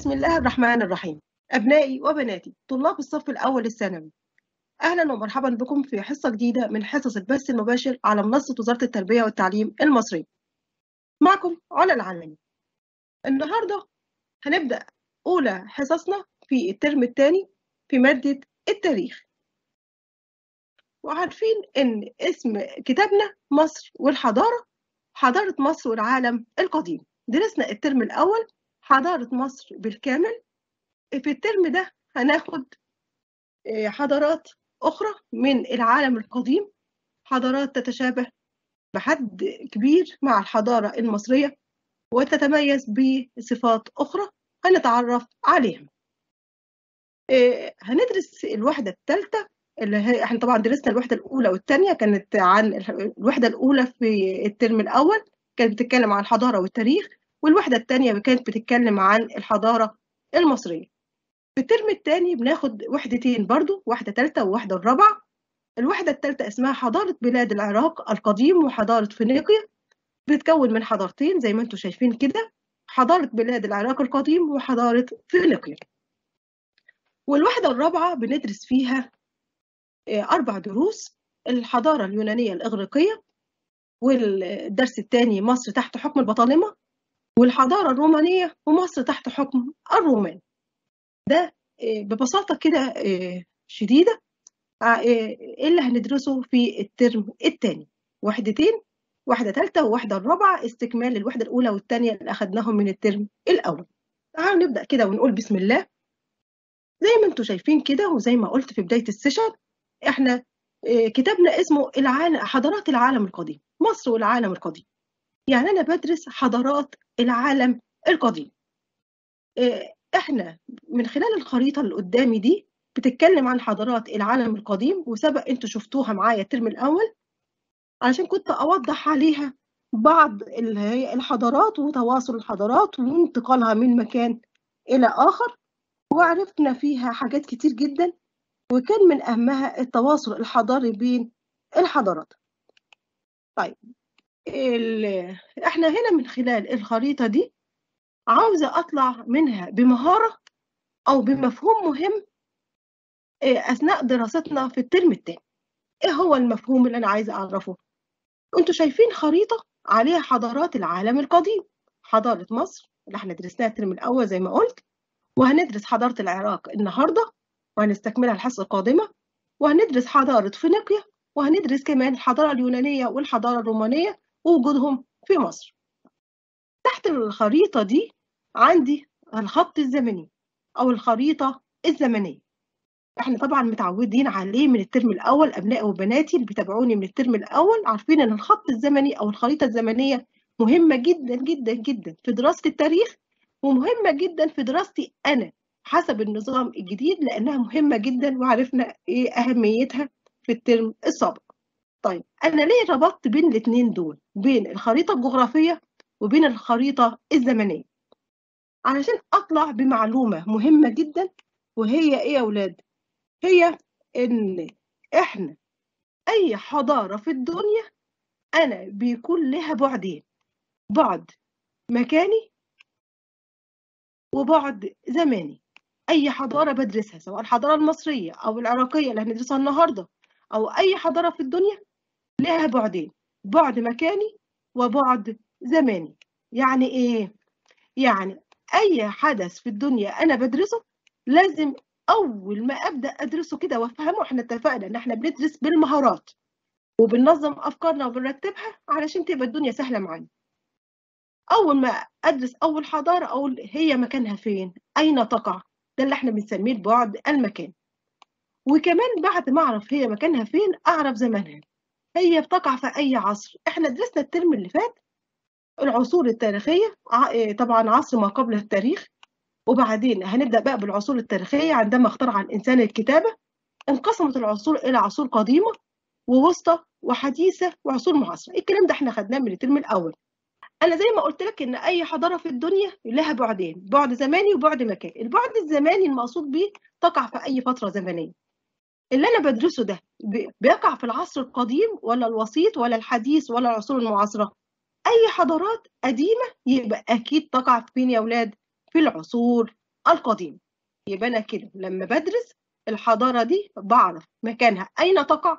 بسم الله الرحمن الرحيم. أبنائي وبناتي طلاب الصف الأول الثانوي. أهلا ومرحبا بكم في حصة جديدة من حصص البث المباشر على منصة وزارة التربية والتعليم المصري معكم علا العلمي. النهاردة هنبدأ أولى حصصنا في الترم الثاني في مادة التاريخ. وعارفين إن اسم كتابنا مصر والحضارة حضارة مصر والعالم القديم. درسنا الترم الأول حضارة مصر بالكامل في الترم ده هناخد حضارات أخرى من العالم القديم حضارات تتشابه بحد كبير مع الحضارة المصرية وتتميز بصفات أخرى هنتعرف عليها هندرس الوحدة الثالثة اللي هي إحنا طبعا درسنا الوحدة الأولى والثانية كانت عن الوحدة الأولى في الترم الأول كانت بتتكلم عن الحضارة والتاريخ. والوحدة الثانية كانت بتتكلم عن الحضارة المصرية. في الترم الثاني بناخد وحدتين برضو واحدة ثالثة وواحدة الرابعة. الوحدة الثالثة اسمها حضارة بلاد العراق القديم وحضارة فينيقيا بتتكون من حضارتين زي ما أنتم شايفين كده حضارة بلاد العراق القديم وحضارة فينيقيا. والوحدة الرابعة بندرس فيها أربع دروس الحضارة اليونانية الإغريقية والدرس الثاني مصر تحت حكم البطالمة والحضارة الرومانية ومصر تحت حكم الرومان. ده ببساطة كده شديدة اللي هندرسه في الترم الثاني وحدتين واحدة ثالثة وواحدة الرابعة استكمال للوحدة الأولى والثانية اللي أخدناهم من الترم الأول. تعالوا نبدأ كده ونقول بسم الله. زي ما أنتم شايفين كده وزي ما قلت في بداية ال session إحنا كتابنا اسمه العالم حضارات العالم القديم مصر والعالم القديم. يعني أنا بدرس حضارات العالم القديم. إحنا من خلال الخريطة اللي قدامي دي بتتكلم عن حضارات العالم القديم وسبق أنتوا شفتوها معايا الترم الأول علشان كنت أوضح عليها بعض الحضارات وتواصل الحضارات وانتقالها من مكان إلى آخر وعرفنا فيها حاجات كتير جدا وكان من أهمها التواصل الحضاري بين الحضارات. طيب إحنا هنا من خلال الخريطة دي عاوزة أطلع منها بمهارة أو بمفهوم مهم أثناء دراستنا في الترم الثاني إيه هو المفهوم اللي أنا عايزة أعرفه؟ أنتوا شايفين خريطة عليها حضارات العالم القديم حضارة مصر اللي إحنا درسناها الترم الأول زي ما قلت وهندرس حضارة العراق النهاردة وهنستكملها الحصة القادمة وهندرس حضارة فينيقيا وهندرس كمان الحضارة اليونانية والحضارة الرومانية ووجودهم في مصر. تحت الخريطة دي عندي الخط الزمني أو الخريطة الزمنية. إحنا طبعا متعودين عليه من الترم الأول أبنائي وبناتي اللي بيتابعوني من الترم الأول عارفين إن الخط الزمني أو الخريطة الزمنية مهمة جدا جدا جدا في دراسة التاريخ ومهمة جدا في دراستي أنا حسب النظام الجديد لأنها مهمة جدا وعرفنا إيه أهميتها في الترم السابق. طيب أنا ليه ربطت بين الاتنين دول؟ بين الخريطة الجغرافية وبين الخريطة الزمنية. علشان أطلع بمعلومة مهمة جدا وهي إيه يا أولاد؟ هي إن إحنا أي حضارة في الدنيا أنا بيكون لها بعدين. بعد مكاني وبعد زماني. أي حضارة بدرسها سواء الحضارة المصرية أو العراقية اللي هندرسها النهاردة أو أي حضارة في الدنيا لها بعدين. بعد مكاني وبعد زماني يعني إيه؟ يعني أي حدث في الدنيا أنا بدرسه لازم أول ما أبدأ أدرسه كده وأفهمه إحنا اتفقنا إن إحنا بندرس بالمهارات وبننظم أفكارنا وبنرتبها علشان تبقى الدنيا سهلة معانا أول ما أدرس أول حضارة أقول هي مكانها فين؟ أين تقع؟ ده اللي إحنا بنسميه البعد المكان وكمان بعد ما أعرف هي مكانها فين أعرف زمانها هي بتقع في أي عصر. إحنا درسنا الترم اللي فات العصور التاريخية طبعا عصر ما قبل التاريخ. وبعدين هنبدأ بقى بالعصور التاريخية عندما اخترع الإنسان الكتابة. انقسمت العصور إلى عصور قديمة ووسطى وحديثة وعصور معاصرة. الكلام ده إحنا خدناه من الترم الأول. أنا زي ما قلت لك إن أي حضارة في الدنيا لها بعدين بعد زماني وبعد مكان البعد الزماني المقصود به تقع في أي فترة زمنية. اللي أنا بدرسه ده بيقع في العصر القديم ولا الوسيط ولا الحديث ولا العصور المعاصرة؟ أي حضارات قديمة يبقى أكيد تقع فين يا أولاد في العصور القديم. يبقى أنا كده لما بدرس الحضارة دي بعرف مكانها. أين تقع؟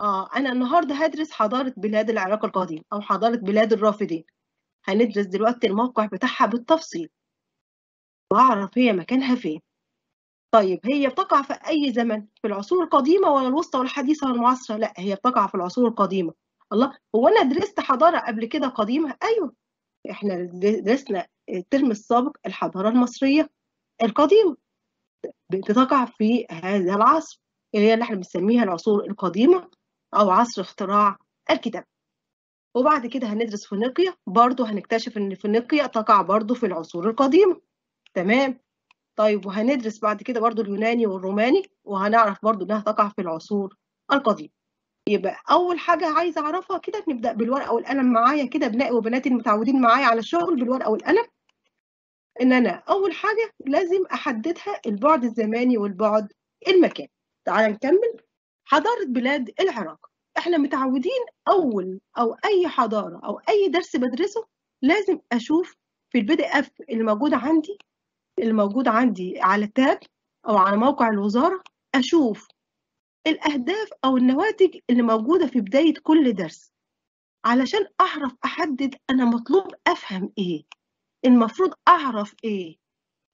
آه أنا النهاردة هدرس حضارة بلاد العراق القديم أو حضارة بلاد الرافدين. هندرس دلوقتي الموقع بتاعها بالتفصيل. وأعرف هي مكانها فين. طيب هي بتقع في أي زمن؟ في العصور القديمة ولا الوسطى والحديثة والمعاصرة؟ لا هي بتقع في العصور القديمة. الله هو أنا درست حضارة قبل كده قديمة؟ أيوه. إحنا درسنا الترم السابق الحضارة المصرية القديمة. بتقع في هذا العصر. اللي هي اللي إحنا بنسميها العصور القديمة أو عصر اختراع الكتاب. وبعد كده هندرس فينيقيا. برضو هنكتشف إن فينيقيا تقع برضو في العصور القديمة. تمام؟ طيب وهندرس بعد كده برضو اليوناني والروماني وهنعرف برضو إنها تقع في العصور القديمة. يبقى أول حاجة عايزة أعرفها كده نبدأ بالورقة والقلم معايا كده ابنائي وبناتي المتعودين معايا على الشغل بالورقة والقلم. إن أنا أول حاجة لازم أحددها البعد الزماني والبعد المكاني. تعال نكمل. حضارة بلاد العراق. إحنا متعودين أول أو أي حضارة أو أي درس بدرسه لازم أشوف في ال PDF الموجود عندي الموجود عندي على tab أو على موقع الوزارة أشوف الأهداف أو النواتج اللي موجودة في بداية كل درس علشان أعرف أحدد أنا مطلوب أفهم إيه المفروض أعرف إيه.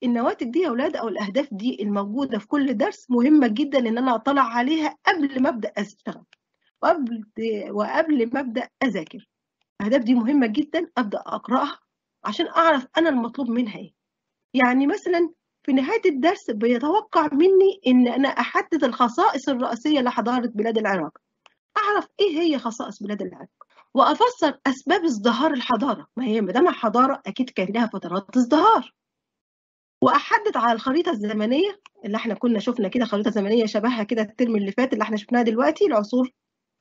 النواتج دي يا أولاد أو الأهداف دي الموجودة في كل درس مهمة جدا إن أنا أطلع عليها قبل ما أبدأ أشتغل وقبل وقبل ما أبدأ أذاكر. الأهداف دي مهمة جدا أبدأ أقرأها عشان أعرف أنا المطلوب منها إيه. يعني مثلا في نهاية الدرس بيتوقع مني إن أنا أحدد الخصائص الرئيسية لحضارة بلاد العراق. أعرف إيه هي خصائص بلاد العراق؟ وأفسر أسباب ازدهار الحضارة. ما هي؟ مدام حضارة أكيد كان لها فترات ازدهار. وأحدد على الخريطة الزمنية اللي إحنا كنا شفنا كده خريطة زمنية شبهها كده الترم اللي فات اللي إحنا شفناها دلوقتي العصور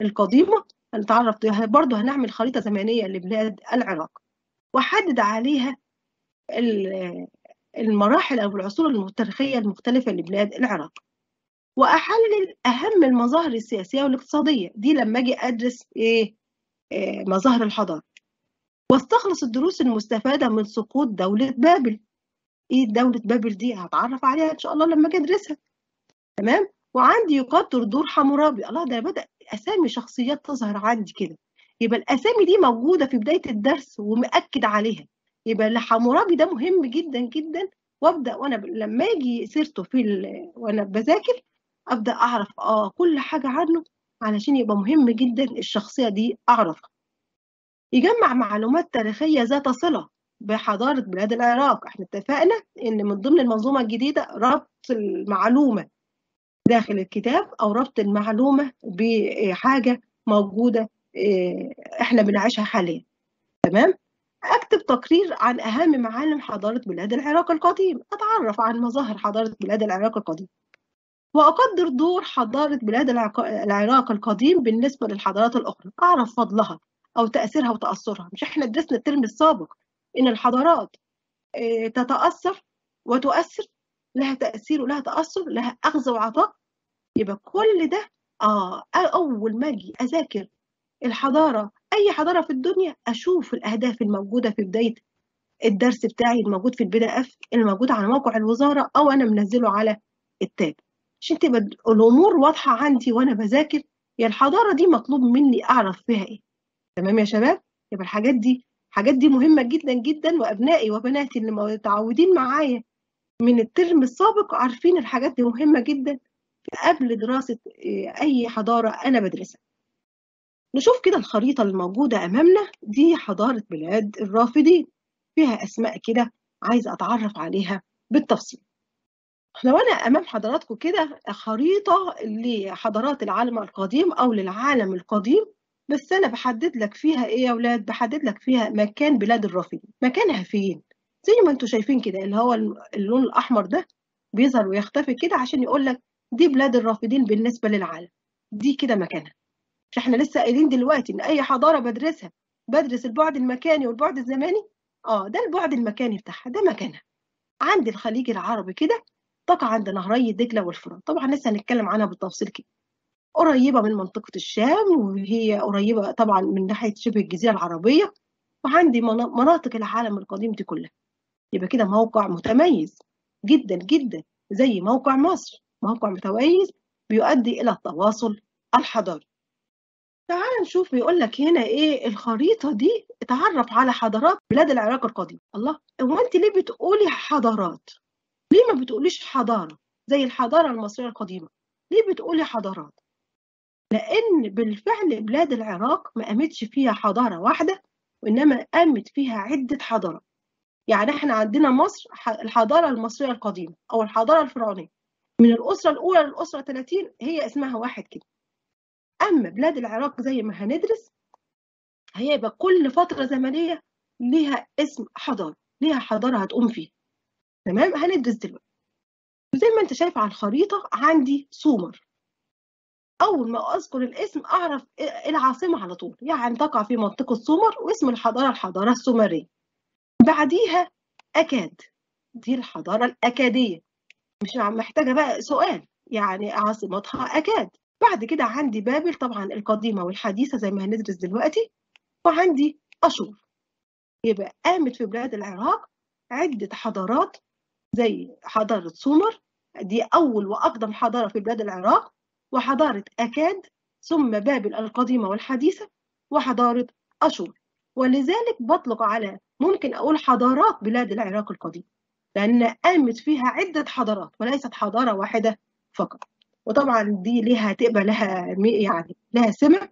القديمة. هنتعرف برضه هنعمل خريطة زمنية لبلاد العراق. وأحدد عليها المراحل أو العصور التاريخية المختلفة لبلاد العراق. وأحلل أهم المظاهر السياسية والاقتصادية. دي لما أجي أدرس إيه, إيه مظاهر الحضارة. واستخلص الدروس المستفادة من سقوط دولة بابل. إيه دولة بابل دي؟ هتعرف عليها إن شاء الله لما أجي أدرسها. تمام؟ وعندي يقدر دور حمورابي. الله ده بدأ أسامي شخصيات تظهر عندي كده. يبقى الأسامي دي موجودة في بداية الدرس ومأكد عليها. يبقى الحمورابي ده مهم جدا جدا. وأبدأ وأنا ب... لما يجي سيرته في ال... وأنا بذاكر أبدأ أعرف آه كل حاجة عنه علشان يبقى مهم جدا الشخصية دي اعرفها يجمع معلومات تاريخية ذات صلة بحضارة بلاد العراق. إحنا اتفقنا إن من ضمن المنظومة الجديدة ربط المعلومة داخل الكتاب أو ربط المعلومة بحاجة موجودة إحنا بنعيشها حاليا. تمام؟ أكتب تقرير عن أهم معالم حضارة بلاد العراق القديم. أتعرف عن مظاهر حضارة بلاد العراق القديم. وأقدر دور حضارة بلاد العراق القديم بالنسبة للحضارات الأخرى. أعرف فضلها أو تأثيرها وتأثرها. مش إحنا درسنا الترم السابق إن الحضارات تتأثر وتؤثر لها تأثير ولها تأثر لها أخذ وعطاء. يبقى كل ده آه أول ما أجي أذاكر الحضارة أي حضارة في الدنيا أشوف الأهداف الموجودة في بداية الدرس بتاعي الموجود في ال PDF الموجود على موقع الوزارة أو أنا منزله على ال tab. عشان تبقى الأمور واضحة عندي وأنا بذاكر يا الحضارة دي مطلوب مني أعرف فيها إيه. تمام يا شباب؟ يبقى الحاجات دي الحاجات دي مهمة جدا جدا وأبنائي وبناتي اللي متعودين معايا من الترم السابق عارفين الحاجات دي مهمة جدا قبل دراسة أي حضارة أنا بدرسها. نشوف كده الخريطة الموجودة أمامنا. دي حضارة بلاد الرافدين. فيها أسماء كده عايزة أتعرف عليها بالتفصيل. لو أنا أمام حضراتكم كده خريطة لحضارات العالم القديم أو للعالم القديم بس أنا بحدد لك فيها إيه يا أولاد؟ بحدد لك فيها مكان بلاد الرافدين. مكانها فين؟ زي ما أنتم شايفين كده اللي هو اللون الأحمر ده بيظهر ويختفي كده عشان يقول لك دي بلاد الرافدين بالنسبة للعالم. دي كده مكانها. إحنا لسه قايلين دلوقتي إن أي حضارة بدرسها بدرس البعد المكاني والبعد الزماني آه ده البعد المكاني بتاعها ده مكانها. عند الخليج العربي كده تقع عند نهري دجله والفرات. طبعا لسه هنتكلم عنها بالتفصيل كده. قريبة من منطقة الشام وهي قريبة طبعا من ناحية شبه الجزيرة العربية وعندي مناطق العالم القديم دي كلها. يبقى كده موقع متميز جدا جدا زي موقع مصر. موقع متميز بيؤدي إلى التواصل الحضاري. تعال نشوف بيقول لك هنا إيه الخريطة دي اتعرف على حضارات بلاد العراق القديم. الله هو أنت ليه بتقولي حضارات؟ ليه ما بتقوليش حضارة زي الحضارة المصرية القديمة؟ ليه بتقولي حضارات؟ لأن بالفعل بلاد العراق ما قامتش فيها حضارة واحدة وإنما قامت فيها عدة حضارات. يعني إحنا عندنا مصر الحضارة المصرية القديمة أو الحضارة الفرعونية. من الأسرة الأولى للأسرة 30 هي اسمها واحد كده. أما بلاد العراق زي ما هندرس هيبقى كل فترة زمنية ليها اسم حضارة ليها حضارة هتقوم فيها. تمام؟ هندرس دلوقتي. زي ما أنت شايف على الخريطة عندي سومر. أول ما أذكر الاسم أعرف العاصمة على طول. يعني تقع في منطقة سومر واسم الحضارة الحضارة السومرية. بعديها أكاد. دي الحضارة الأكادية. مش محتاجة بقى سؤال. يعني عاصمتها أكاد. بعد كده عندي بابل طبعا القديمة والحديثة زي ما هندرس دلوقتي وعندي أشور يبقى قامت في بلاد العراق عدة حضارات زي حضارة سومر دي أول وأقدم حضارة في بلاد العراق وحضارة أكاد ثم بابل القديمة والحديثة وحضارة أشور. ولذلك بطلق على ممكن أقول حضارات بلاد العراق القديم لأن قامت فيها عدة حضارات وليست حضارة واحدة فقط. وطبعا دي ليها هتبقى لها يعني لها سمة.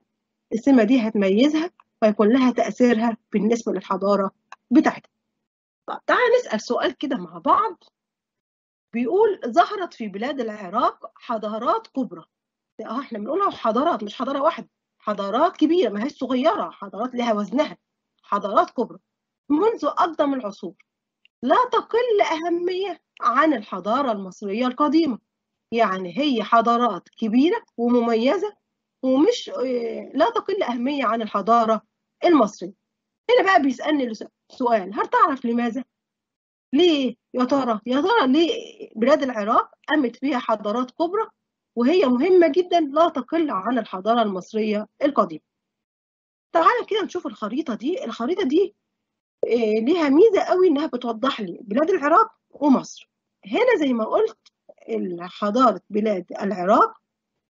السمة دي هتميزها ويكون لها تأثيرها بالنسبة للحضارة بتاعتها. طب تعالى نسأل سؤال كده مع بعض. بيقول ظهرت في بلاد العراق حضارات كبرى. آه إحنا بنقولها حضارات مش حضارة واحدة. حضارات كبيرة ما هيش صغيرة. حضارات لها وزنها. حضارات كبرى. منذ أقدم العصور لا تقل أهمية عن الحضارة المصرية القديمة. يعني هي حضارات كبيرة ومميزة ومش لا تقل أهمية عن الحضارة المصرية. هنا بقى بيسألني سؤال هل تعرف لماذا؟ ليه يا ترى؟ يا ترى ليه بلاد العراق قامت فيها حضارات كبرى وهي مهمة جدا لا تقل عن الحضارة المصرية القديمة؟ تعالى كده نشوف الخريطة دي. الخريطة دي ليها ميزة قوي إنها بتوضح لي بلاد العراق ومصر. هنا زي ما قلت حضارة بلاد العراق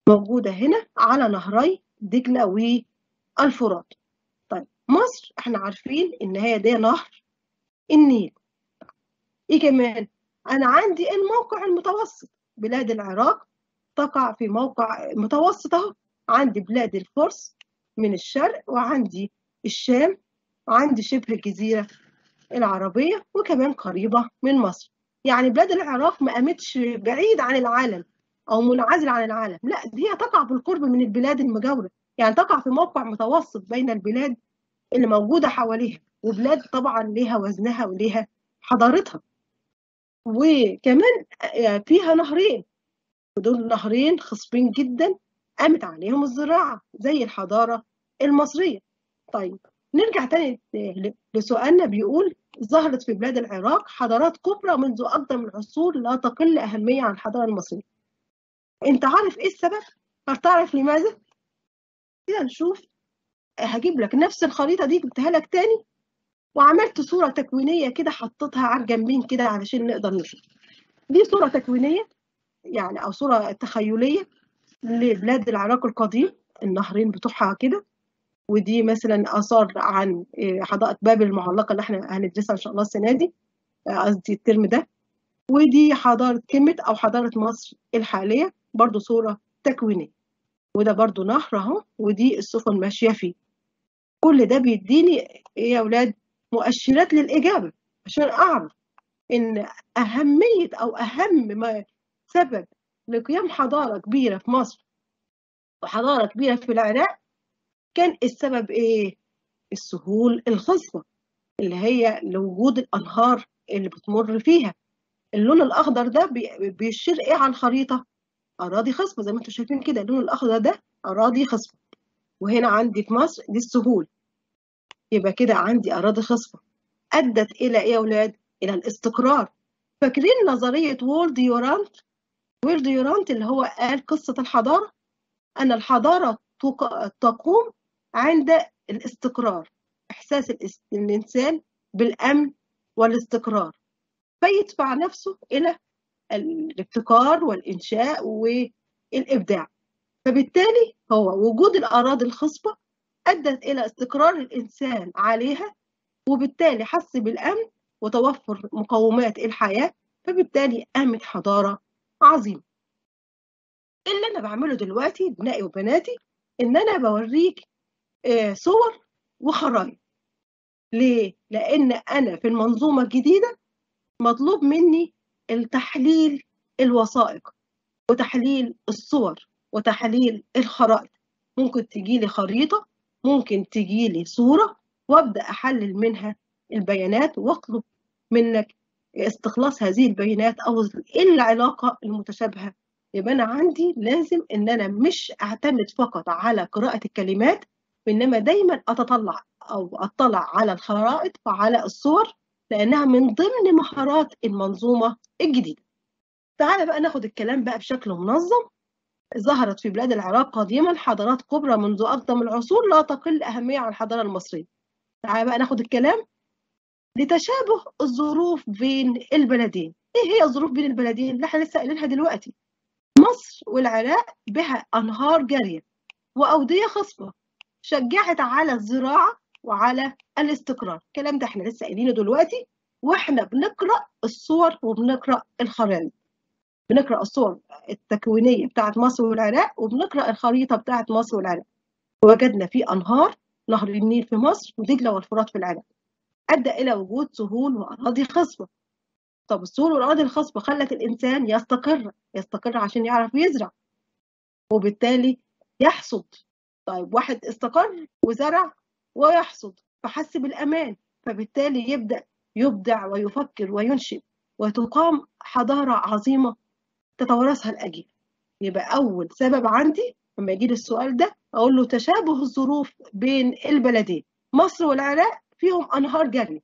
موجودة هنا على نهري دجلة والفرات. طيب مصر إحنا عارفين إن هي ده نهر النيل. إيه كمان؟ أنا عندي الموقع المتوسط. بلاد العراق تقع في موقع متوسط أهو. عندي بلاد الفرس من الشرق وعندي الشام وعندي شبه الجزيرة العربية وكمان قريبة من مصر. يعني بلاد العراق ما قامتش بعيد عن العالم أو منعزل عن العالم. لا هي تقع بالقرب من البلاد المجاورة. يعني تقع في موقع متوسط بين البلاد اللي موجودة حواليها وبلاد طبعا ليها وزنها وليها حضارتها. وكمان فيها نهرين. ودول نهرين خصبين جدا قامت عليهم الزراعة زي الحضارة المصرية. طيب نرجع تاني لسؤالنا بيقول ظهرت في بلاد العراق حضارات كبرى منذ أقدم العصور لا تقل أهمية عن الحضارة المصرية أنت عارف إيه السبب؟ هتعرف لماذا؟ كده نشوف هجيب لك نفس الخريطة دي جبتها لك تاني وعملت صورة تكوينية كده حطيتها على الجنبين كده علشان نقدر نشوف دي صورة تكوينية يعني أو صورة تخيلية لبلاد العراق القديم النهرين بتوعها كده ودي مثلا آثار عن حدائق بابل المعلقة اللي إحنا هندرسها إن شاء الله السنة دي قصدي الترم ده. ودي حضارة كيمت أو حضارة مصر الحالية برضو صورة تكوينية. وده برضو نهر أهو ودي السفن ماشية فيه. كل ده بيديني إيه يا أولاد؟ مؤشرات للإجابة عشان أعرف إن أهمية أو أهم ما سبب لقيام حضارة كبيرة في مصر وحضارة كبيرة في العراق كان السبب إيه؟ السهول الخصبة اللي هي لوجود الأنهار اللي بتمر فيها اللون الأخضر ده بيشير إيه على الخريطة؟ أراضي خصبة زي ما أنتم شايفين كده اللون الأخضر ده أراضي خصبة وهنا عندي في مصر دي السهول يبقى كده عندي أراضي خصبة أدت إلى إيه يا أولاد؟ إلى الاستقرار فاكرين نظرية وولد يورانت؟ وولد يورانت اللي هو قال قصة الحضارة أن الحضارة تقوم عند الاستقرار إحساس الإنسان بالأمن والاستقرار. فيدفع نفسه إلى الابتكار والإنشاء والإبداع. فبالتالي هو وجود الأراضي الخصبة أدت إلى استقرار الإنسان عليها وبالتالي حس بالأمن وتوفر مقومات الحياة فبالتالي قامت حضارة عظيمة. اللي أنا بعمله دلوقتي بنائي وبناتي إن أنا بوريك صور وخرائط ليه؟ لأن أنا في المنظومة الجديدة مطلوب مني التحليل الوثائق وتحليل الصور وتحليل الخرائط ممكن تجيلي خريطة ممكن تجيلي صورة وأبدأ أحلل منها البيانات وأطلب منك استخلاص هذه البيانات أو إيه العلاقة المتشابهة. يبقى أنا عندي لازم إن أنا مش أعتمد فقط على قراءة الكلمات وإنما دايما أتطلع أو أطلع على الخرائط وعلى الصور لأنها من ضمن مهارات المنظومة الجديدة. تعال بقى ناخد الكلام بقى بشكل منظم. ظهرت في بلاد العراق قديما حضارات كبرى منذ أقدم العصور لا تقل أهمية عن الحضارة المصرية. تعال بقى ناخد الكلام لتشابه الظروف بين البلدين. إيه هي الظروف بين البلدين؟ اللي إحنا لسه قايلينها دلوقتي. مصر والعراق بها أنهار جارية وأودية خصبة. شجعت على الزراعة وعلى الاستقرار. الكلام ده إحنا لسه قايلينه دلوقتي وإحنا بنقرأ الصور وبنقرأ الخرائط بنقرأ الصور التكوينية بتاعت مصر والعراق وبنقرأ الخريطة بتاعت مصر والعراق. وجدنا في أنهار نهر النيل في مصر ودجله والفرات في العراق. أدى إلى وجود سهول وأراضي خصبة. طب السهول والأراضي الخصبة خلت الإنسان يستقر يستقر عشان يعرف يزرع. وبالتالي يحصد طيب واحد استقر وزرع ويحصد فحس بالأمان فبالتالي يبدأ يبدع ويفكر وينشئ وتقام حضارة عظيمة تتوارثها الأجيال. يبقى أول سبب عندي لما يجي لي السؤال ده أقول له تشابه الظروف بين البلدين مصر والعراق فيهم أنهار جاريه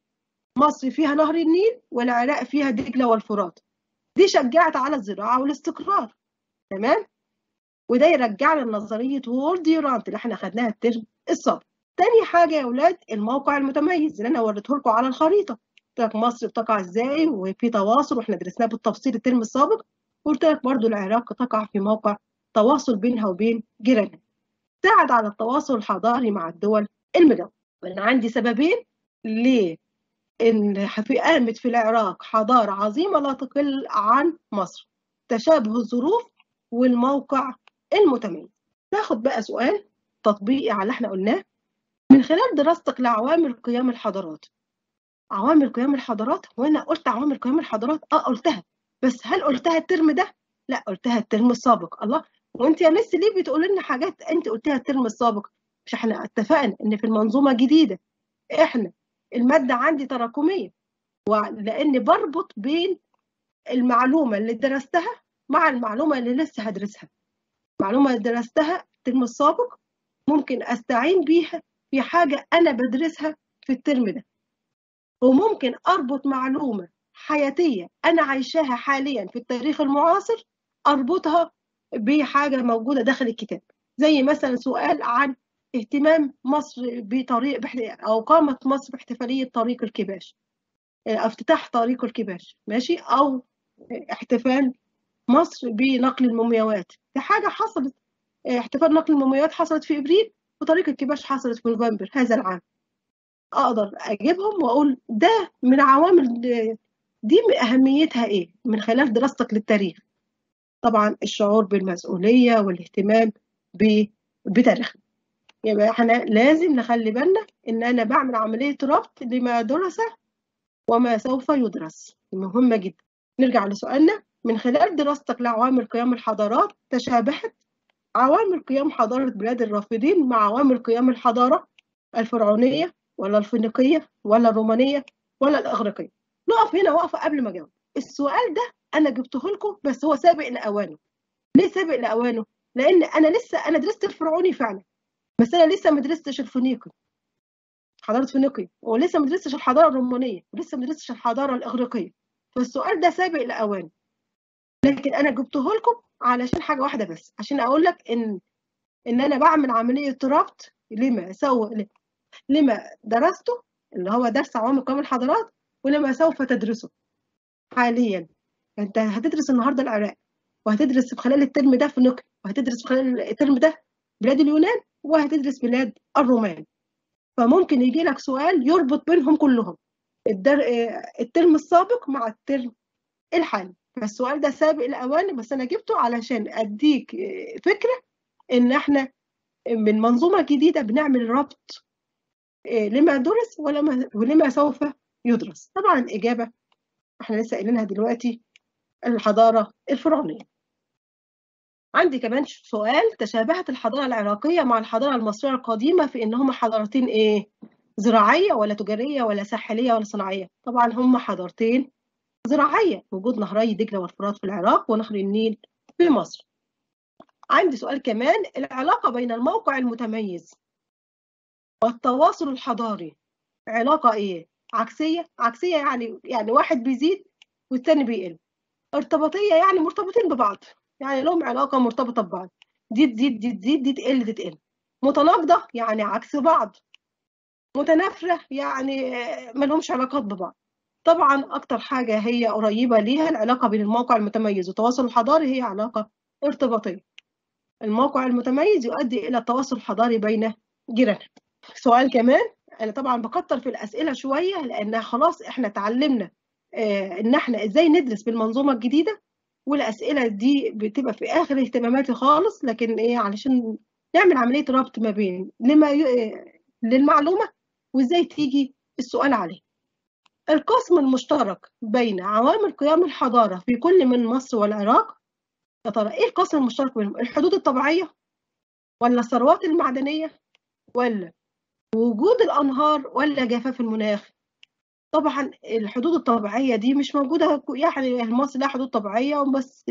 مصر فيها نهر النيل والعراق فيها دجلة والفرات. دي شجعت على الزراعة والاستقرار تمام؟ وده يرجعنا لنظرية وول ديورانت اللي إحنا خدناها الترم السابق تاني حاجة يا أولاد الموقع المتميز اللي أنا وريته لكم على الخريطة. قلت لك مصر بتقع إزاي وفي تواصل وإحنا درسناه بالتفصيل الترم السابق وقلت لك برضو العراق تقع في موقع تواصل بينها وبين جيرانها. ساعد على التواصل الحضاري مع الدول المجاورة. أنا عندي سببين ليه إن في قامت في العراق حضارة عظيمة لا تقل عن مصر. تشابه الظروف والموقع المتميز. ناخد بقى سؤال تطبيقي على اللي إحنا قلناه. من خلال دراستك لعوامل قيام الحضارات. عوامل قيام الحضارات وأنا قلت عوامل قيام الحضارات آه قلتها. بس هل قلتها الترم ده؟ لا قلتها الترم السابق. الله وانت يا miss ليه بتقول لنا حاجات انت قلتيها الترم السابق؟ مش إحنا اتفقنا ان في المنظومة الجديده إحنا المادة عندي تراكمية. ولان بربط بين المعلومة اللي درستها مع المعلومة اللي لسه هدرسها. اللي درستها الترم السابق ممكن أستعين بيها في حاجة أنا بدرسها في الترم ده. وممكن أربط معلومة حياتية أنا عايشاها حاليا في التاريخ المعاصر أربطها بحاجة موجودة داخل الكتاب. زي مثلا سؤال عن اهتمام مصر بطريق أو قامت مصر باحتفالية طريق الكباش. افتتاح طريق الكباش ماشي؟ أو احتفال مصر بنقل المومياوات. دي حاجة حصلت احتفال نقل المومياوات حصلت في إبريل وطريق الكباش حصلت في نوفمبر هذا العام. أقدر أجيبهم وأقول ده من عوامل دي أهميتها إيه؟ من خلال دراستك للتاريخ. طبعا الشعور بالمسؤولية والاهتمام بتاريخنا يبقى إحنا لازم نخلي بالنا إن أنا بعمل عملية ربط لما درس وما سوف يدرس. مهمه جدا. نرجع لسؤالنا. من خلال دراستك لعوامل قيام الحضارات تشابهت عوامل قيام حضارة بلاد الرافدين مع عوامل قيام الحضارة الفرعونية ولا الفينيقية ولا الرومانية ولا الأغريقية. نقف هنا وقفة قبل ما أجاوب. السؤال ده أنا جبته لكم بس هو سابق لأوانه. ليه سابق لأوانه؟ لأن أنا لسه أنا درست الفرعوني فعلا بس أنا لسه ما درستش الفينيقي. حضارة فينيقيا ولسه ما درستش الحضارة الرومانية ولسه ما درستش الحضارة الأغريقية. فالسؤال ده سابق لأوانه. لكن أنا جبته لكم علشان حاجة واحدة بس عشان أقول لك إن إن أنا بعمل عملية ربط لما سوى لما درسته اللي هو درس عوامل قيام الحضارات ولما سوف تدرسه حاليا. أنت هتدرس النهارده العراق وهتدرس خلال الترم ده فينيقيا وهتدرس خلال الترم ده بلاد اليونان وهتدرس بلاد الرومان. فممكن يجي لك سؤال يربط بينهم كلهم. الدر... الترم السابق مع الترم الحالي. فالسؤال ده سابق الاوان بس أنا جبته علشان أديك فكرة إن إحنا من منظومة جديدة بنعمل ربط لما درس ولما ولما سوف يدرس. طبعا الاجابه إحنا لسه قايلينها دلوقتي الحضارة الفرعونية. عندي كمان سؤال تشابهت الحضارة العراقية مع الحضارة المصرية القديمة في ان هما حضارتين إيه؟ زراعية ولا تجارية ولا ساحلية ولا صناعية؟ طبعا هما حضارتين زراعية. وجود نهري دجلة والفرات في العراق ونهر النيل في مصر. عندي سؤال كمان. العلاقة بين الموقع المتميز والتواصل الحضاري علاقة إيه؟ عكسية؟ عكسية يعني يعني واحد بيزيد والتاني بيقل. ارتباطية يعني مرتبطين ببعض. يعني لهم علاقة مرتبطة ببعض. دي تزيد دي تزيد دي تقل دي تقل. متناقضة يعني عكس بعض. متنافرة يعني ما لهمش علاقات ببعض. طبعا أكتر حاجة هي قريبة ليها العلاقة بين الموقع المتميز والتواصل الحضاري هي علاقة ارتباطية. الموقع المتميز يؤدي إلى التواصل الحضاري بين جيراننا سؤال كمان أنا طبعا بكتر في الأسئلة شوية لأن خلاص إحنا اتعلمنا آه إن إحنا إزاي ندرس بالمنظومة الجديدة والأسئلة دي بتبقى في آخر اهتماماتي خالص لكن إيه علشان نعمل عملية ربط ما بين لما ي... للمعلومة وإزاي تيجي السؤال عليه. القسم المشترك بين عوامل قيام الحضارة في كل من مصر والعراق؟ يا ترى إيه القسم المشترك بينهم الحدود الطبيعية ولا الثروات المعدنية ولا وجود الأنهار ولا جفاف المناخ؟ طبعا الحدود الطبيعية دي مش موجودة يعني مصر لها حدود طبيعية بس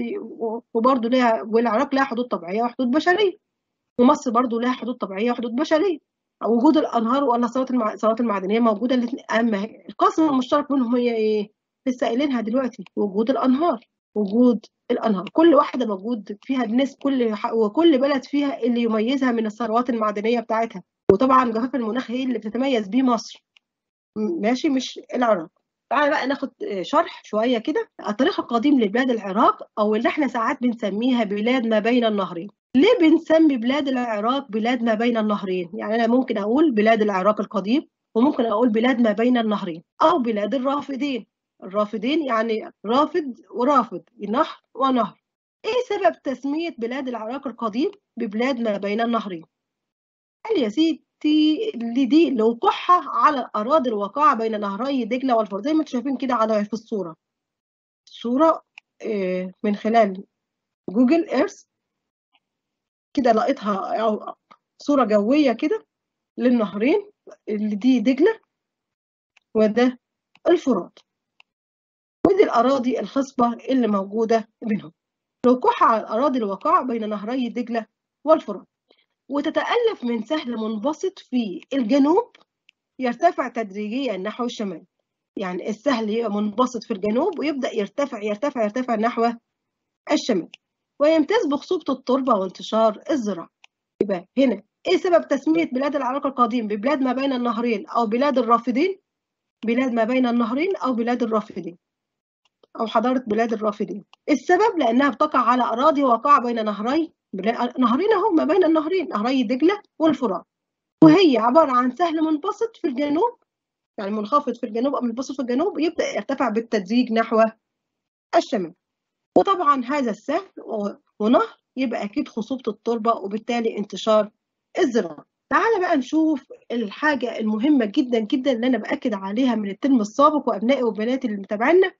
وبرضه لها والعراق لها حدود طبيعية وحدود بشرية ومصر برضه لها حدود طبيعية وحدود بشرية. وجود الأنهار ولا الثروات المع... الثروات المعدنية موجودة الاثنين اما القاسم المشترك بينهم هي إيه؟ لسه قايلينها دلوقتي وجود الأنهار وجود الأنهار كل واحدة موجود فيها بنسبه كل وكل بلد فيها اللي يميزها من الثروات المعدنية بتاعتها. وطبعا جفاف المناخ هي اللي بتتميز بيه مصر. ماشي مش العراق. تعالى بقى ناخد شرح شوية كده. التاريخ القديم لبلاد العراق أو اللي إحنا ساعات بنسميها بلاد ما بين النهرين. ليه بنسمي بلاد العراق بلاد ما بين النهرين؟ يعني أنا ممكن أقول بلاد العراق القديم وممكن أقول بلاد ما بين النهرين أو بلاد الرافدين. الرافدين يعني رافد ورافد نهر ونهر. إيه سبب تسمية بلاد العراق القديم ببلاد ما بين النهرين؟ قال يا سيدي اللي دي لوقوعها على الأراضي الواقعة بين نهري دجلة والفرات زي ما أنتم شايفين كده على في الصورة. الصورة من خلال جوجل ايرث كده لقيتها صورة جوية كده للنهرين اللي دي دجلة وده الفرات. ودي الأراضي الخصبة اللي موجودة بينهم لوقوعها على الأراضي الواقعة بين نهري دجلة والفرات. وتتألف من سهل منبسط في الجنوب يرتفع تدريجيا نحو الشمال. يعني السهل منبسط في الجنوب ويبدأ يرتفع يرتفع يرتفع نحو الشمال. ويمتاز بخصوبة التربة وانتشار الزراعة. يبقى هنا إيه سبب تسمية بلاد العراق القديم ببلاد ما بين النهرين أو بلاد الرافدين؟ بلاد ما بين النهرين أو بلاد الرافدين؟ أو حضارة بلاد الرافدين. السبب لأنها بتقع على أراضي واقعة بين نهري نهرين أهو ما بين النهرين نهري دجلة والفرات. وهي عبارة عن سهل منبسط في الجنوب يعني منخفض في الجنوب أو منبسط في الجنوب يبدأ يرتفع بالتدريج نحو الشمال. وطبعا هذا السهل ونهر يبقى أكيد خصوبة التربة وبالتالي انتشار الزراعة. تعال بقى نشوف الحاجة المهمة جدا جدا اللي أنا بأكد عليها من الترم السابق وأبنائي وبناتي اللي متابعينا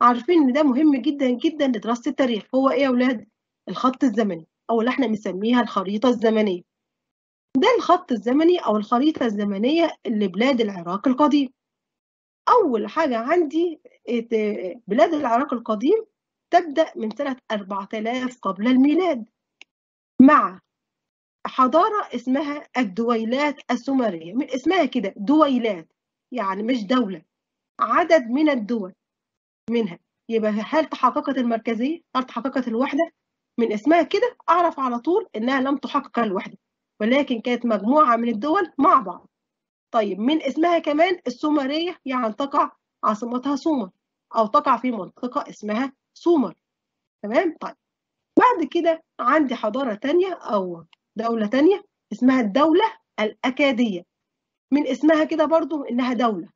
عارفين إن ده مهم جدا جدا لدراسة التاريخ. هو إيه يا أولاد؟ الخط الزمني أو اللي إحنا بنسميها الخريطة الزمنية. ده الخط الزمني أو الخريطة الزمنية لبلاد العراق القديم. أول حاجة عندي بلاد العراق القديم تبدأ من سنة 4000 قبل الميلاد مع حضارة اسمها الدويلات السومرية من اسمها كده دويلات يعني مش دولة عدد من الدول منها يبقى هل تحققت المركزية؟ هل تحققت الوحدة؟ من اسمها كده أعرف على طول إنها لم تحقق الوحدة ولكن كانت مجموعة من الدول مع بعض طيب من اسمها كمان السومرية يعني تقع عاصمتها سومر أو تقع في منطقة اسمها سومر. تمام؟ طيب. بعد كده عندي حضارة تانية أو دولة تانية اسمها الدولة الأكادية. من اسمها كده برضو إنها دولة.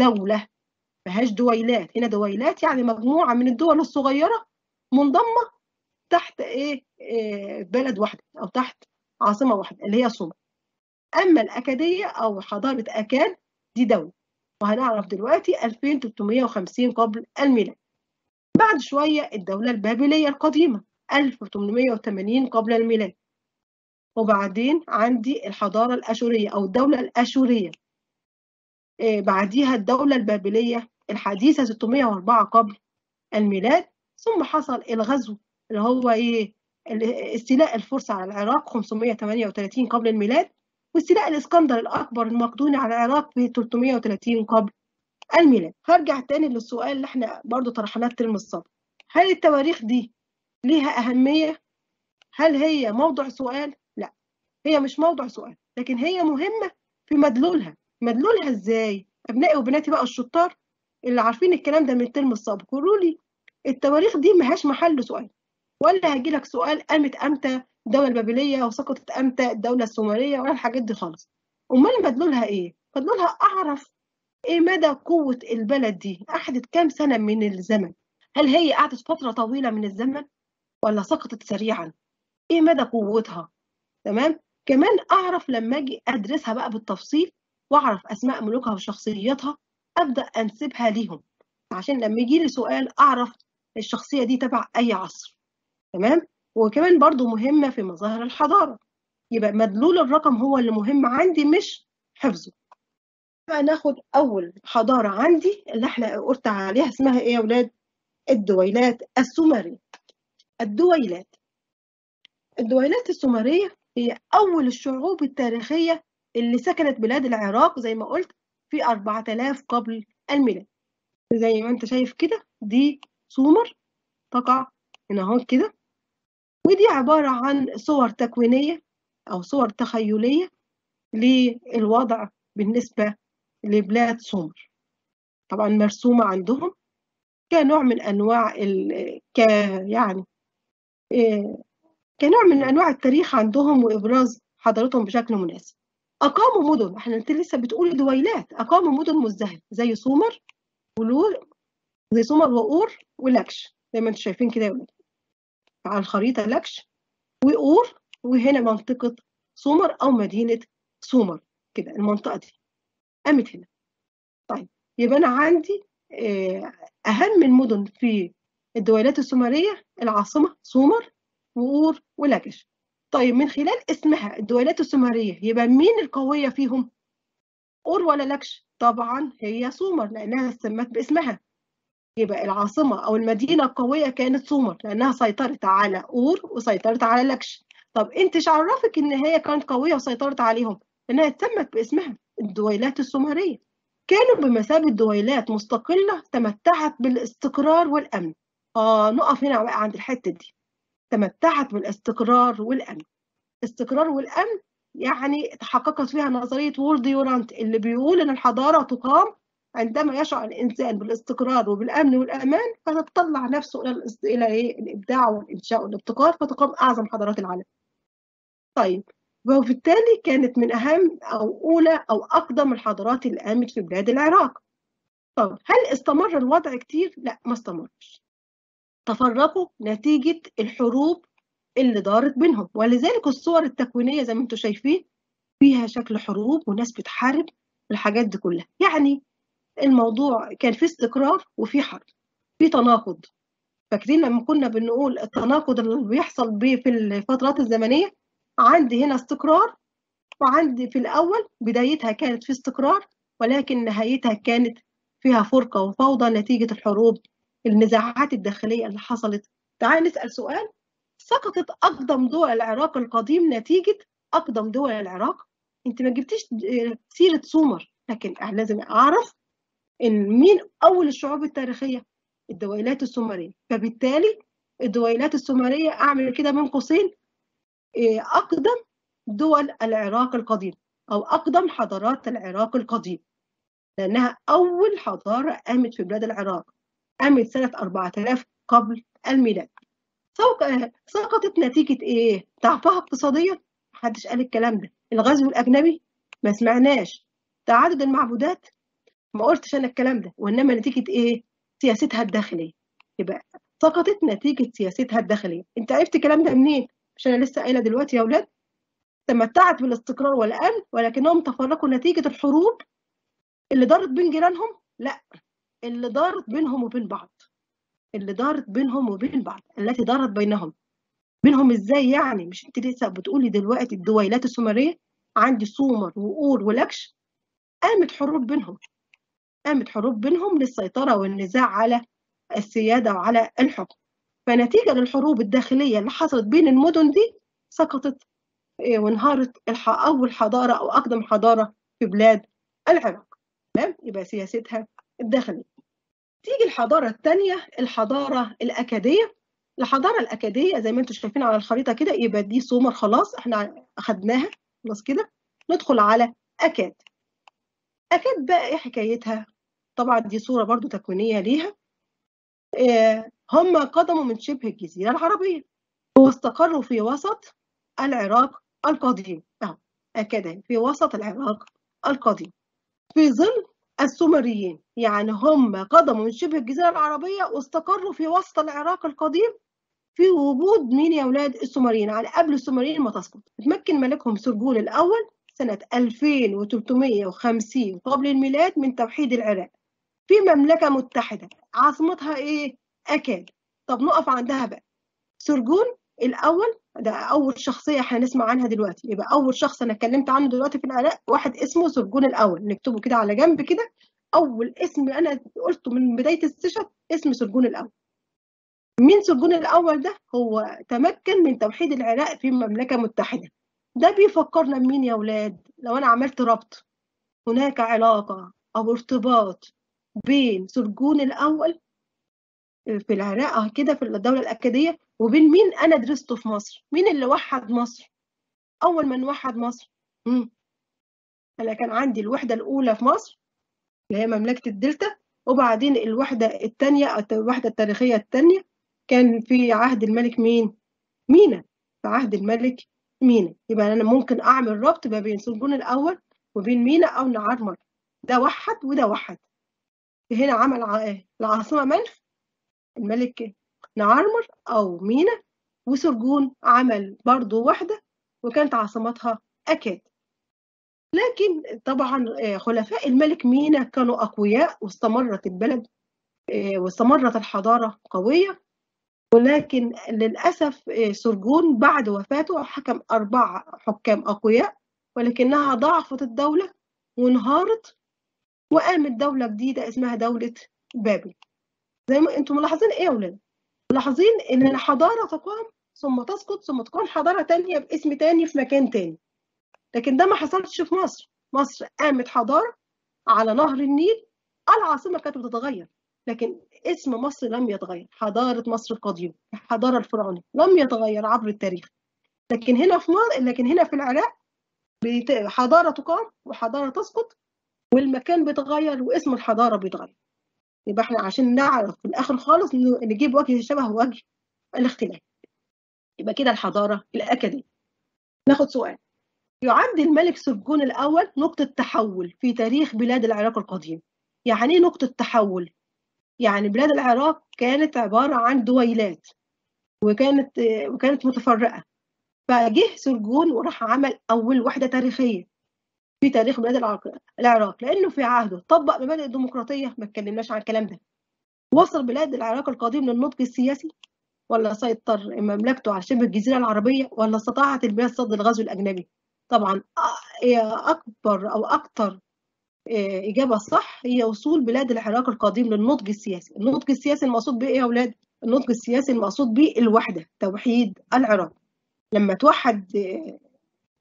دولة. مهاش دويلات. هنا دويلات يعني مجموعة من الدول الصغيرة منضمة تحت إيه, إيه بلد واحدة أو تحت عاصمة واحدة اللي هي سومر. أما الأكادية أو حضارة أكاد دي دولة. وهنعرف دلوقتي 2350 قبل الميلاد. بعد شوية الدولة البابلية القديمة 1880 قبل الميلاد. وبعدين عندي الحضارة الأشورية أو الدولة الأشورية. إيه بعديها الدولة البابلية الحديثة 604 قبل الميلاد. ثم حصل الغزو اللي هو إيه؟ استيلاء الفرس على العراق 538 قبل الميلاد واستيلاء الإسكندر الأكبر المقدوني على العراق في 330 قبل الميلاد هرجع تاني للسؤال اللي إحنا برضو طرحناه الترم السابق هل التواريخ دي ليها أهمية؟ هل هي موضوع سؤال؟ لا هي مش موضوع سؤال لكن هي مهمة في مدلولها مدلولها إزاي؟ أبنائي وبناتي بقى الشطار اللي عارفين الكلام ده من الترم السابق قولوا لي التواريخ دي مهاش محل سؤال ولا هيجي لك سؤال قامت أمتى الدولة البابلية وسقطت أمتى الدولة السومرية ولا الحاجات دي خالص أمال مدلولها إيه؟ مدلولها أعرف إيه مدى قوة البلد دي؟ قعدت كام سنة من الزمن؟ هل هي قعدت فترة طويلة من الزمن ولا سقطت سريعا؟ إيه مدى قوتها؟ تمام؟ كمان أعرف لما أجي أدرسها بقى بالتفصيل وأعرف أسماء ملوكها وشخصيتها أبدأ أنسبها ليهم عشان لما يجي لي سؤال أعرف الشخصية دي تبع أي عصر تمام؟ وكمان برضو مهمة في مظاهر الحضارة يبقى مدلول الرقم هو اللي مهم عندي مش حفظه بقى ناخد أول حضارة عندي اللي إحنا قلت عليها اسمها إيه يا ولاد؟ الدويلات السومرية. الدويلات. الدويلات السومرية هي أول الشعوب التاريخية اللي سكنت بلاد العراق زي ما قلت في 4000 قبل الميلاد. زي ما أنت شايف كده دي سومر تقع هنا أهو كده. ودي عبارة عن صور تكوينية أو صور تخيلية للوضع بالنسبة لبلاد سومر. طبعا مرسومة عندهم كنوع من أنواع ال ك يعني كنوع من أنواع التاريخ عندهم وإبراز حضارتهم بشكل مناسب. أقاموا مدن إحنا أنت لسه بتقول دويلات. أقاموا مدن مزدهرة زي سومر ولور زي سومر وأور ولكش زي ما أنتم شايفين كده. على الخريطة لكش وأور وهنا منطقة سومر أو مدينة سومر كده المنطقة دي. قامت هنا طيب يبقى أنا عندي أهم المدن في الدويلات السومرية العاصمة سومر وأور ولكش طيب من خلال اسمها الدويلات السومرية يبقى مين القوية فيهم؟ أور ولا لكش؟ طبعا هي سومر لأنها سمت باسمها يبقى العاصمة أو المدينة القوية كانت سومر لأنها سيطرت على أور وسيطرت على لكش طب أنت عرفك إن هي كانت قوية وسيطرت عليهم؟ لأنها اتسمت باسمها الدويلات السومرية كانوا بمثابة دويلات مستقلة تمتعت بالاستقرار والأمن آه نقف هنا بقى عند الحتة دي تمتعت بالاستقرار والأمن استقرار والأمن يعني تحققت فيها نظرية وول ديورانت اللي بيقول إن الحضارة تقام عندما يشعر الإنسان بالاستقرار وبالأمن والأمان فتتطلع نفسه إلى إلى إيه؟ الإبداع والإنشاء والابتكار فتقام أعظم حضارات العالم. طيب وبالتالي كانت من أهم أو أولى أو أقدم الحضارات اللي قامت في بلاد العراق. طب هل استمر الوضع كتير؟ لا ما استمرش. تفرقوا نتيجة الحروب اللي دارت بينهم ولذلك الصور التكوينية زي ما أنتم شايفين فيها شكل حروب وناس بتحارب الحاجات دي كلها يعني الموضوع كان فيه استقرار وفي حرب في تناقض فاكرين لما كنا بنقول التناقض اللي بيحصل بيه في الفترات الزمنية عندي هنا استقرار وعندي في الأول بدايتها كانت في استقرار ولكن نهايتها كانت فيها فرقة وفوضى نتيجة الحروب النزاعات الداخلية اللي حصلت. تعال نسأل سؤال. سقطت أقدم دول العراق القديم نتيجة أقدم دول العراق؟ أنت ما جبتيش سيرة سومر لكن لازم أعرف إن مين أول الشعوب التاريخية؟ الدويلات السومرية. فبالتالي الدويلات السومرية أعمل كده بين قوسين أقدم دول العراق القديم أو أقدم حضارات العراق القديم لأنها أول حضارة قامت في بلاد العراق قامت سنة 4000 قبل الميلاد. سقطت نتيجة إيه؟ ضعفها اقتصاديا. محدش قال الكلام ده. الغزو الأجنبي ما سمعناش. تعدد المعبودات. ما قلتش أنا الكلام ده. وإنما نتيجة إيه؟ سياستها الداخلية. يبقى سقطت نتيجة سياستها الداخلية. أنت عرفت الكلام ده منين؟ مش أنا لسه قايلة دلوقتي يا أولاد تمتعت بالاستقرار والأمن ولكنهم تفرقوا نتيجة الحروب اللي دارت بين جيرانهم؟ لا اللي دارت بينهم وبين بعض. اللي دارت بينهم وبين بعض التي دارت بينهم. بينهم إزاي يعني؟ مش أنت لسه بتقولي دلوقتي الدويلات السومرية؟ عندي سومر وأور ولكش. قامت حروب بينهم. قامت حروب بينهم للسيطرة والنزاع على السيادة وعلى الحكم. فنتيجة للحروب الداخلية اللي حصلت بين المدن دي سقطت وانهارت أول حضارة أو أقدم حضارة في بلاد العراق. تمام؟ يبقى سياستها الداخلية. تيجي الحضارة الثانية الحضارة الأكادية. الحضارة الأكادية زي ما أنتم شايفين على الخريطة كده يبقى دي سومر خلاص إحنا أخدناها خلاص كده. ندخل على أكاد. أكاد بقى إيه حكايتها؟ طبعا دي صورة برضو تكوينية ليها. إيه هم قدموا من شبه الجزيرة العربية واستقروا في وسط العراق القديم. أهو أكاد في وسط العراق القديم. في ظل السومريين يعني هم قدموا من شبه الجزيرة العربية واستقروا في وسط العراق القديم في وجود مين يا أولاد؟ السومريين. يعني قبل السومريين ما تسقط. تمكن ملكهم سرجون الأول سنة 2350 قبل الميلاد من توحيد العراق. في مملكة متحدة عاصمتها إيه؟ أكاد. طب نقف عندها بقى. سرجون الأول ده أول شخصية هنسمع عنها دلوقتي. يبقى أول شخص أنا اتكلمت عنه دلوقتي في العراق واحد اسمه سرجون الأول. نكتبه كده على جنب كده. أول اسم أنا قلته من بداية السيشن اسم سرجون الأول. مين سرجون الأول ده؟ هو تمكن من توحيد العراق في مملكة متحدة. ده بيفكرنا بمين يا ولاد؟ لو أنا عملت ربط هناك علاقة أو ارتباط بين سرجون الأول في العراق كده في الدولة الأكادية. وبين مين أنا درسته في مصر؟ مين اللي وحد مصر؟ أول من وحد مصر. مم. أنا كان عندي الوحدة الأولى في مصر اللي هي مملكة الدلتا. وبعدين الوحدة الثانية الوحدة التاريخية الثانية كان في عهد الملك مين؟ مينا. في عهد الملك مينا. يبقى أنا ممكن أعمل ربط ما بين سرجون الأول وبين مينا أو نعرمر ده وحد وده وحد. هنا عمل العاصمة منف الملك نعرمر أو مينا وسرجون عمل برضو وحدة وكانت عاصمتها أكاد. لكن طبعا خلفاء الملك مينا كانوا أقوياء واستمرت البلد واستمرت الحضارة قوية. ولكن للأسف سرجون بعد وفاته حكم أربع حكام أقوياء ولكنها ضعفت الدولة وانهارت وقامت دولة جديدة اسمها دولة بابل. زي ما أنتم ملاحظين إيه يا ولاد؟ ملاحظين ان الحضارة تقام ثم تسقط ثم تقام حضارة تانية باسم تاني في مكان تاني. لكن ده ما حصلش في مصر. مصر قامت حضارة على نهر النيل العاصمة كانت بتتغير لكن اسم مصر لم يتغير. حضارة مصر القديمة الحضارة الفرعونية لم يتغير عبر التاريخ. لكن هنا في مصر لكن هنا في العراق حضارة تقام وحضارة تسقط والمكان بيتغير واسم الحضارة بيتغير. يبقى إحنا عشان نعرف في الآخر خالص نجيب وجه شبه وجه الاختلاف. يبقى كده الحضارة الأكاديمية. ناخد سؤال. يعد الملك سرجون الأول نقطة تحول في تاريخ بلاد العراق القديم. يعني إيه نقطة تحول؟ يعني بلاد العراق كانت عبارة عن دويلات وكانت وكانت متفرقة. فجه سرجون وراح عمل أول وحدة تاريخية. في تاريخ بلاد العراق لأنه في عهده طبق مبادئ الديمقراطية ما اتكلمناش عن الكلام ده. وصل بلاد العراق القديم للنضج السياسي؟ ولا سيطر مملكته على شبه الجزيرة العربية؟ ولا استطاعت البلاد صد الغزو الأجنبي؟ طبعا أكبر أو أكثر إجابة صح هي وصول بلاد العراق القديم للنضج السياسي. النضج السياسي المقصود بيه إيه يا أولاد؟ النضج السياسي المقصود بيه الوحدة توحيد العراق. لما توحد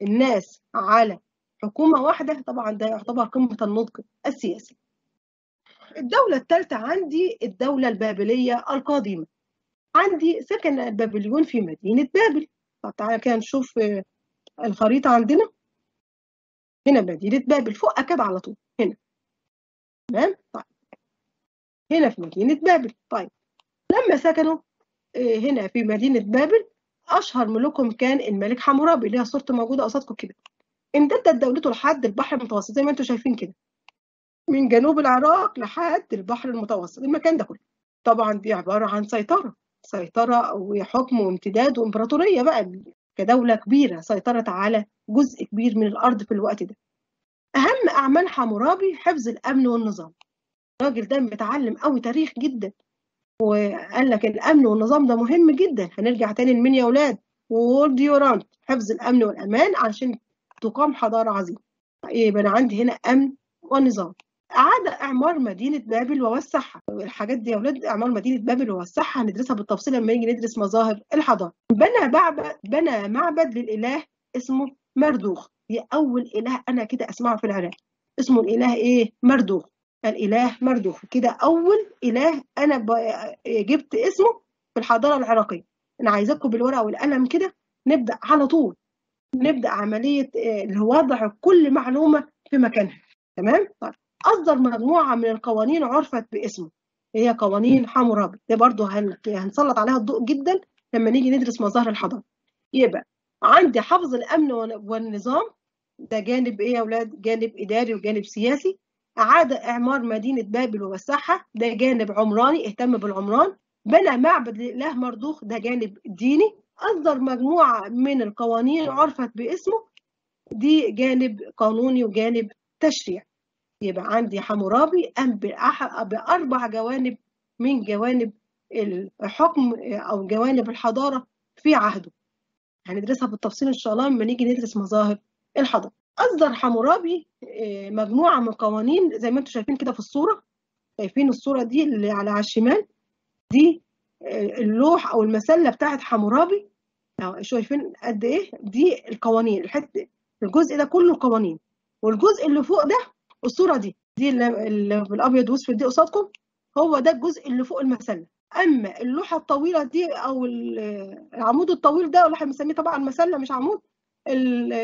الناس على حكومة واحدة طبعا ده يعتبر قمة النضج السياسي. الدولة الثالثة عندي الدولة البابلية القديمة عندي سكن البابليون في مدينة بابل. طب تعالى كده نشوف الخريطة عندنا. هنا مدينة بابل فوق أكاد على طول. هنا. تمام؟ طيب. هنا في مدينة بابل. طيب. لما سكنوا هنا في مدينة بابل أشهر ملوكهم كان الملك حمورابي اللي هي صورته موجودة قصادكم كده. امتدت دولته لحد البحر المتوسط زي ما أنتم شايفين كده. من جنوب العراق لحد البحر المتوسط المكان ده كله. طبعا دي عبارة عن سيطرة سيطرة وحكم وامتداد وإمبراطورية بقى كدولة كبيرة سيطرت على جزء كبير من الأرض في الوقت ده. أهم أعمال حمورابي حفظ الأمن والنظام. الراجل ده متعلم قوي تاريخ جدا وقال لك الأمن والنظام ده مهم جدا. هنرجع تاني لمين يا أولاد وولديورانت حفظ الأمن والأمان عشان تقام حضارة عظيمة. يبقى أنا عندي هنا أمن ونظام. أعاد إعمار مدينة بابل ووسعها. الحاجات دي يا أولاد إعمار مدينة بابل ووسعها هندرسها بالتفصيل لما نيجي ندرس مظاهر الحضارة. بنى معبد بنى معبد للإله اسمه مردوخ. دي أول إله أنا كده أسمعه في العراق. اسمه الإله إيه؟ مردوخ. الإله مردوخ. كده أول إله أنا جبت اسمه في الحضارة العراقية. أنا عايزاكم بالورقة والقلم كده نبدأ على طول. نبدأ عملية وضع كل معلومة في مكانها. تمام؟ طيب. أصدر مجموعة من القوانين عرفت باسمه. هي قوانين حمورابي ده برضو هنسلط عليها الضوء جدا لما نيجي ندرس مظاهر الحضارة. يبقى عندي حفظ الأمن والنظام. ده جانب إيه يا أولاد؟ جانب إداري وجانب سياسي. أعاد إعمار مدينة بابل ووسعها. ده جانب عمراني. اهتم بالعمران. بنى معبد للإله مردوخ ده جانب ديني. أصدر مجموعة من القوانين عرفت باسمه دي جانب قانوني وجانب تشريع يبقى عندي حمورابي قام بأربع جوانب من جوانب الحكم أو جوانب الحضارة في عهده. هندرسها بالتفصيل إن شاء الله لما نيجي ندرس مظاهر الحضارة. أصدر حمورابي مجموعة من قوانين زي ما أنتم شايفين كده في الصورة. شايفين الصورة دي اللي على الشمال. دي اللوح أو المسلة بتاعت حمورابي. شايفين قد إيه؟ دي القوانين. الحتة الجزء ده كله قوانين. والجزء اللي فوق ده الصورة دي. دي اللي بالأبيض وأسود دي قصادكم. هو ده الجزء اللي فوق المسلة أما اللوحة الطويلة دي أو العمود الطويل ده اللي إحنا بنسميه طبعا مسلة مش عمود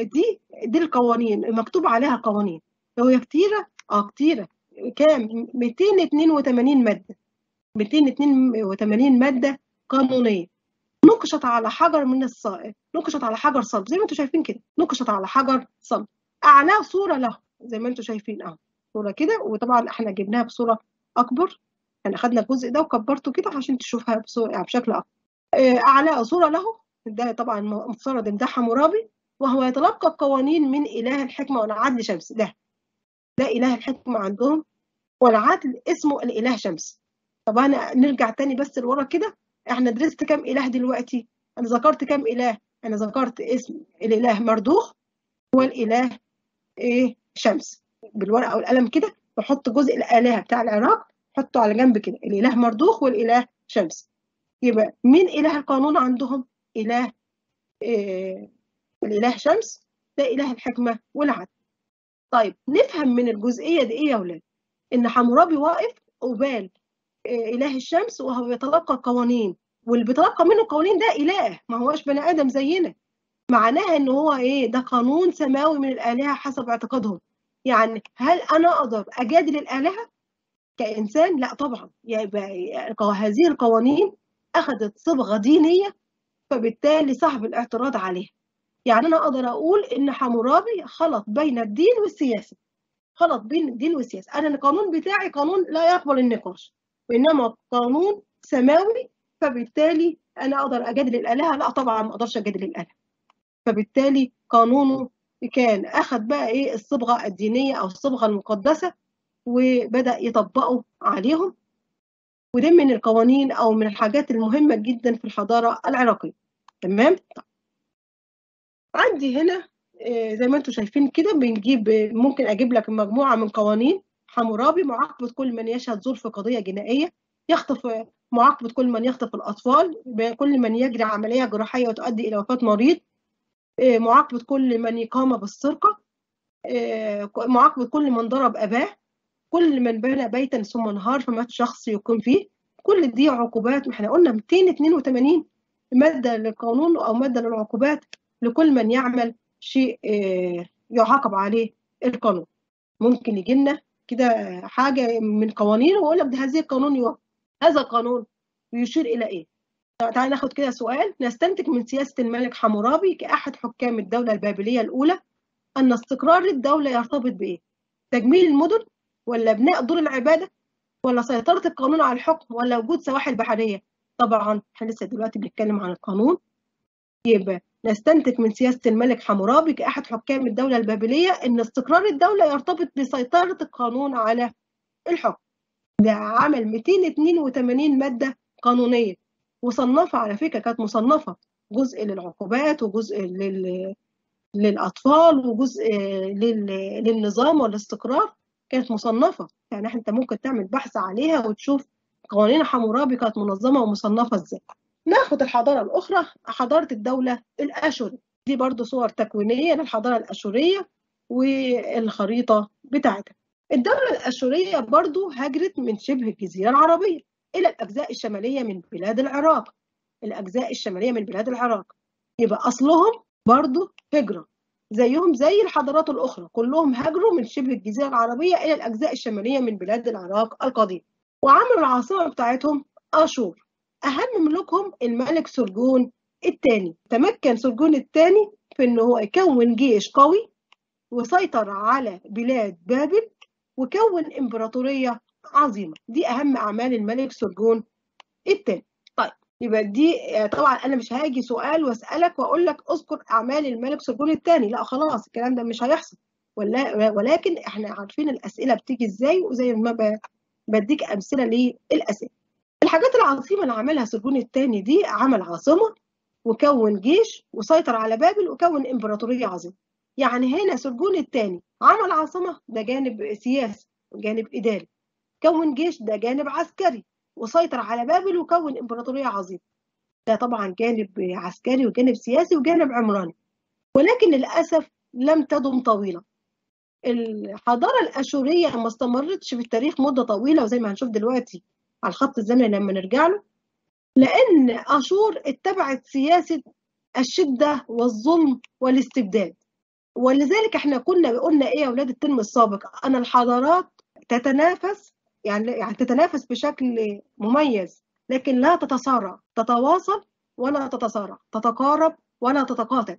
دي دي القوانين. مكتوب عليها قوانين. هي كتيرة؟ آه كتيرة. كام؟ 282 مادة. 282 مادة قانونية. نقشت على حجر من الصائب نقشت على حجر صلب. زي ما أنتم شايفين كده. نقشت على حجر صلب. أعلاه صورة له. زي ما أنتم شايفين أهو. صورة كده. وطبعا إحنا جبناها بصورة أكبر. إحنا خدنا الجزء ده وكبرته كده عشان تشوفها بصورة يعني بشكل أكبر. أعلاه صورة له. ده طبعا مفترض ده حمورابي وهو يتلقى القوانين من إله الحكمة والعدل شمس. ده. ده إله الحكمة عندهم والعدل اسمه الإله شمس. طب أنا نرجع تاني بس لورا كده. إحنا درست كام إله دلوقتي؟ أنا ذكرت كام إله؟ أنا ذكرت اسم الإله مردوخ والإله إيه؟ شمس. بالورقة والقلم كده بحط جزء الآلهة بتاع العراق حطه على جنب كده الإله مردوخ والإله شمس. يبقى مين إله القانون عندهم؟ إله إيه؟ الإله شمس ده إله الحكمة والعدل. طيب نفهم من الجزئية دي إيه يا ولاد إن حمورابي واقف قبال إله الشمس وهو بيتلقى قوانين واللي بيتلقى منه القوانين ده إله ما هوش بني آدم زينا. معناها إن هو إيه ده قانون سماوي من الآلهة حسب اعتقادهم. يعني هل أنا أقدر أجادل الآلهة؟ كإنسان؟ لا طبعا. يبقى هذه القوانين أخذت صبغة دينية فبالتالي صعب الاعتراض عليها. يعني أنا أقدر أقول إن حمورابي خلط بين الدين والسياسة. خلط بين الدين والسياسة. أنا القانون بتاعي قانون لا يقبل النقاش. وإنما قانون سماوي فبالتالي أنا أقدر أجادل الآلهة. لا طبعا ما أقدرش أجادل الآلهة. فبالتالي قانونه كان أخذ بقى إيه الصبغة الدينية أو الصبغة المقدسة وبدأ يطبقه عليهم. وده من القوانين أو من الحاجات المهمة جدا في الحضارة العراقية. تمام؟ عندي هنا زي ما أنتم شايفين كده بنجيب ممكن أجيب لك مجموعة من قوانين. حمورابي معاقبة كل من يشهد زور في قضية جنائية يخطف معاقبة كل من يخطف الأطفال كل من يجري عملية جراحية وتؤدي إلى وفاة مريض معاقبة كل من يقام بالسرقة معاقبة كل من ضرب أباه كل من بنى بيتا ثم انهار فمات شخص يقيم فيه. كل دي عقوبات إحنا قلنا 282 مادة للقانون أو مادة للعقوبات لكل من يعمل شيء يعاقب عليه القانون. ممكن يجي لنا كده حاجة من قوانين ويقول لك ده هذه القانون هذا القانون بيشير إلى إيه؟ تعالى ناخد كده سؤال نستنتج من سياسة الملك حمورابي كأحد حكام الدولة البابلية الأولى أن استقرار الدولة يرتبط بإيه؟ تجميل المدن ولا بناء دور العبادة ولا سيطرة القانون على الحكم ولا وجود سواحل بحرية؟ طبعا إحنا لسه دلوقتي بنتكلم عن القانون يبقى نستنتج من سياسة الملك حمورابي كأحد حكام الدولة البابلية أن استقرار الدولة يرتبط بسيطرة القانون على الحكم ده عمل 282 مادة قانونية. وصنفها على فكرة كانت مصنفة جزء للعقوبات وجزء لل... للأطفال وجزء لل... للنظام والاستقرار. كانت مصنفة. يعني أنت ممكن تعمل بحث عليها وتشوف قوانين حمورابي كانت منظمة ومصنفة إزاي. ناخد الحضارة الأخرى حضارة الدولة الأشورية. دي برضو صور تكوينية للحضارة الأشورية والخريطة بتاعتها. الدولة الأشورية برضو هاجرت من شبه الجزيرة العربية إلى الأجزاء الشمالية من بلاد العراق. الأجزاء الشمالية من بلاد العراق. يبقى أصلهم برضو هجرة زيهم زي الحضارات الأخرى. كلهم هاجروا من شبه الجزيرة العربية إلى الأجزاء الشمالية من بلاد العراق القديم. وعملوا العاصمة بتاعتهم أشور. أهم ملوكهم الملك سرجون الثاني تمكن سرجون الثاني في إن هو يكون جيش قوي وسيطر على بلاد بابل وكون إمبراطورية عظيمة. دي أهم أعمال الملك سرجون الثاني طيب يبقى دي طبعا أنا مش هاجي سؤال وأسألك وأقول لك أذكر أعمال الملك سرجون الثاني لا خلاص الكلام ده مش هيحصل. ولا ولكن إحنا عارفين الأسئلة بتيجي إزاي وزي ما بديك أمثلة للأسئلة. الحاجات العظيمة اللي عملها سرجون الثاني دي عمل عاصمة وكون جيش وسيطر على بابل وكون إمبراطورية عظيمة. يعني هنا سرجون الثاني عمل عاصمة ده جانب سياسي وجانب إداري. كون جيش ده جانب عسكري وسيطر على بابل وكون إمبراطورية عظيمة. ده طبعا جانب عسكري وجانب سياسي وجانب عمراني. ولكن للأسف لم تدم طويلة الحضارة الأشورية ما استمرتش في التاريخ مدة طويلة وزي ما هنشوف دلوقتي. على الخط الزمني لما نرجع له لأن أشور اتبعت سياسة الشدة والظلم والاستبداد. ولذلك إحنا كنا قلنا إيه يا أولاد الترم السابق؟ ان الحضارات تتنافس يعني يعني تتنافس بشكل مميز لكن لا تتصارع تتواصل ولا تتصارع تتقارب ولا تتقاتل.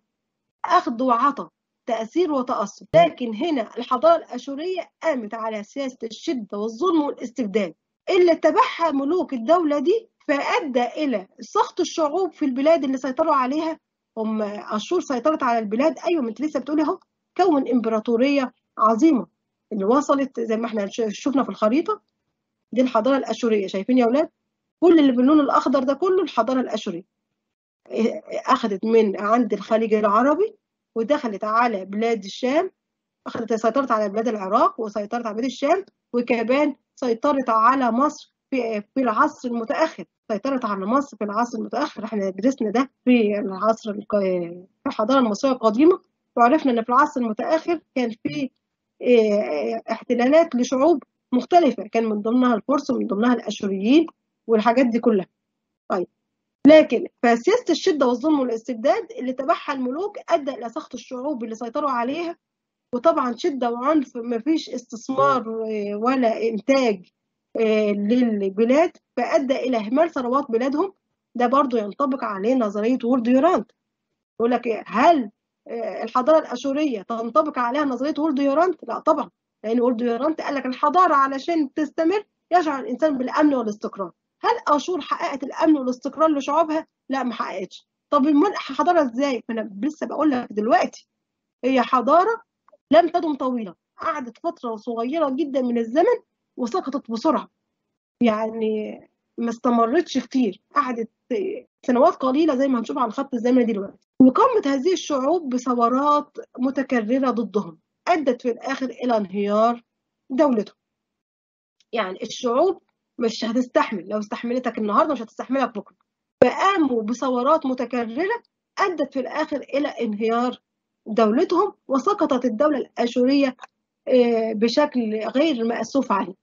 أخذ وعطاء تأثير وتأثر. لكن هنا الحضارة الآشورية قامت على سياسة الشدة والظلم والاستبداد. اللي اتبعها ملوك الدولة دي فأدى إلى سخط الشعوب في البلاد اللي سيطروا عليها. هم اشور سيطرت على البلاد. أيوه ما أنت لسه بتقولي أهو كون إمبراطورية عظيمة اللي وصلت زي ما إحنا شفنا في الخريطة. دي الحضارة الأشورية. شايفين يا أولاد؟ كل اللي باللون الأخضر ده كله الحضارة الأشورية. أخذت من عند الخليج العربي ودخلت على بلاد الشام. اخذت سيطرت على بلاد العراق وسيطرت على بلاد الشام وكمان سيطرت على مصر في العصر المتأخر. سيطرت على مصر في العصر المتأخر. إحنا درسنا ده في العصر في الحضارة المصرية القديمة وعرفنا إن في العصر المتأخر كان في احتلالات لشعوب مختلفة. كان من ضمنها الفرس ومن ضمنها الأشوريين والحاجات دي كلها. طيب. لكن فسياسة الشدة والظلم والاستبداد اللي تبعها الملوك أدى إلى سخط الشعوب اللي سيطروا عليها وطبعا شده وعنف مفيش استثمار ولا إنتاج للبلاد. فأدى إلى إهمال ثروات بلادهم. ده برضو ينطبق عليه نظرية وول ديورانت. يقول لك هل الحضارة الأشورية تنطبق عليها نظرية وول ديورانت؟ لا طبعا. لأن وول ديورانت قال لك الحضارة علشان تستمر يجعل الإنسان بالأمن والاستقرار. هل أشور حققت الأمن والاستقرار لشعوبها؟ لا ما حققتش. طب حضارة إزاي؟ أنا لسه بقول لك دلوقتي. هي حضارة لم تدم طويلة. قعدت فترة صغيرة جدا من الزمن وسقطت بسرعة. يعني ما استمرتش كتير. قعدت سنوات قليلة زي ما هنشوف على الخط الزمني دلوقتي. وقامت هذه الشعوب بثورات متكررة ضدهم. أدت في الآخر إلى انهيار دولتهم يعني الشعوب مش هتستحمل. لو استحملتك النهارده مش هتستحملك بكرة. فقاموا بثورات متكررة أدت في الآخر إلى انهيار دولتهم وسقطت الدولة الأشورية بشكل غير مأسوف عليه.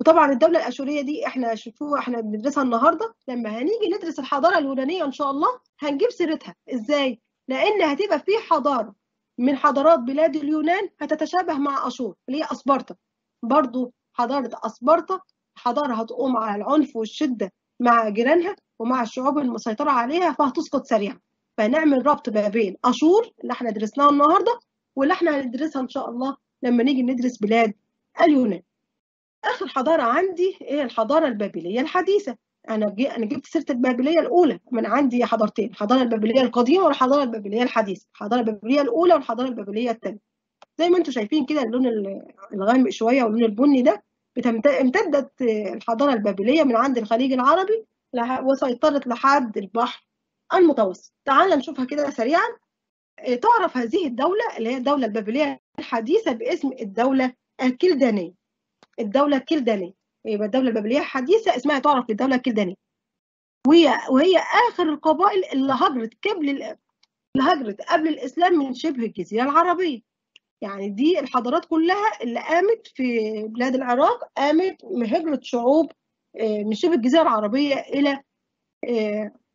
وطبعا الدولة الأشورية دي إحنا شوفوها إحنا بندرسها النهاردة. لما هنيجي ندرس الحضارة اليونانية إن شاء الله هنجيب سيرتها. إزاي؟ لأن هتبقى في حضارة من حضارات بلاد اليونان هتتشابه مع أشور اللي هي أسبرتا برضو حضارة أسبرتا حضارة هتقوم على العنف والشدة مع جيرانها ومع الشعوب المسيطرة عليها فهتسقط سريعا. فنعمل ربط ما بين أشور اللي إحنا درسناها النهاردة واللي إحنا هندرسها إن شاء الله لما نيجي ندرس بلاد اليونان. آخر حضارة عندي هي الحضارة البابلية الحديثة. أنا جي أنا جبت سيرة البابلية الأولى. من عندي حضارتين الحضارة البابلية القديمة والحضارة البابلية الحديثة. الحضارة البابلية الأولى والحضارة البابلية الثانية زي ما أنتم شايفين كده اللون الغامق شوية واللون البني ده امتدت الحضارة البابلية من عند الخليج العربي وسيطرت لحد البحر المتوسط. تعال نشوفها كده سريعا. تعرف هذه الدولة اللي هي الدولة البابلية الحديثة باسم الدولة الكلدانية الدولة الكلدانية يبقى الدولة البابلية الحديثة اسمها تعرف بالدولة الكلدانية وهي وهي آخر القبائل اللي هجرت قبل اللي هجرت قبل الإسلام من شبه الجزيرة العربية. يعني دي الحضارات كلها اللي قامت في بلاد العراق قامت هجرة شعوب من شبه الجزيرة العربية إلى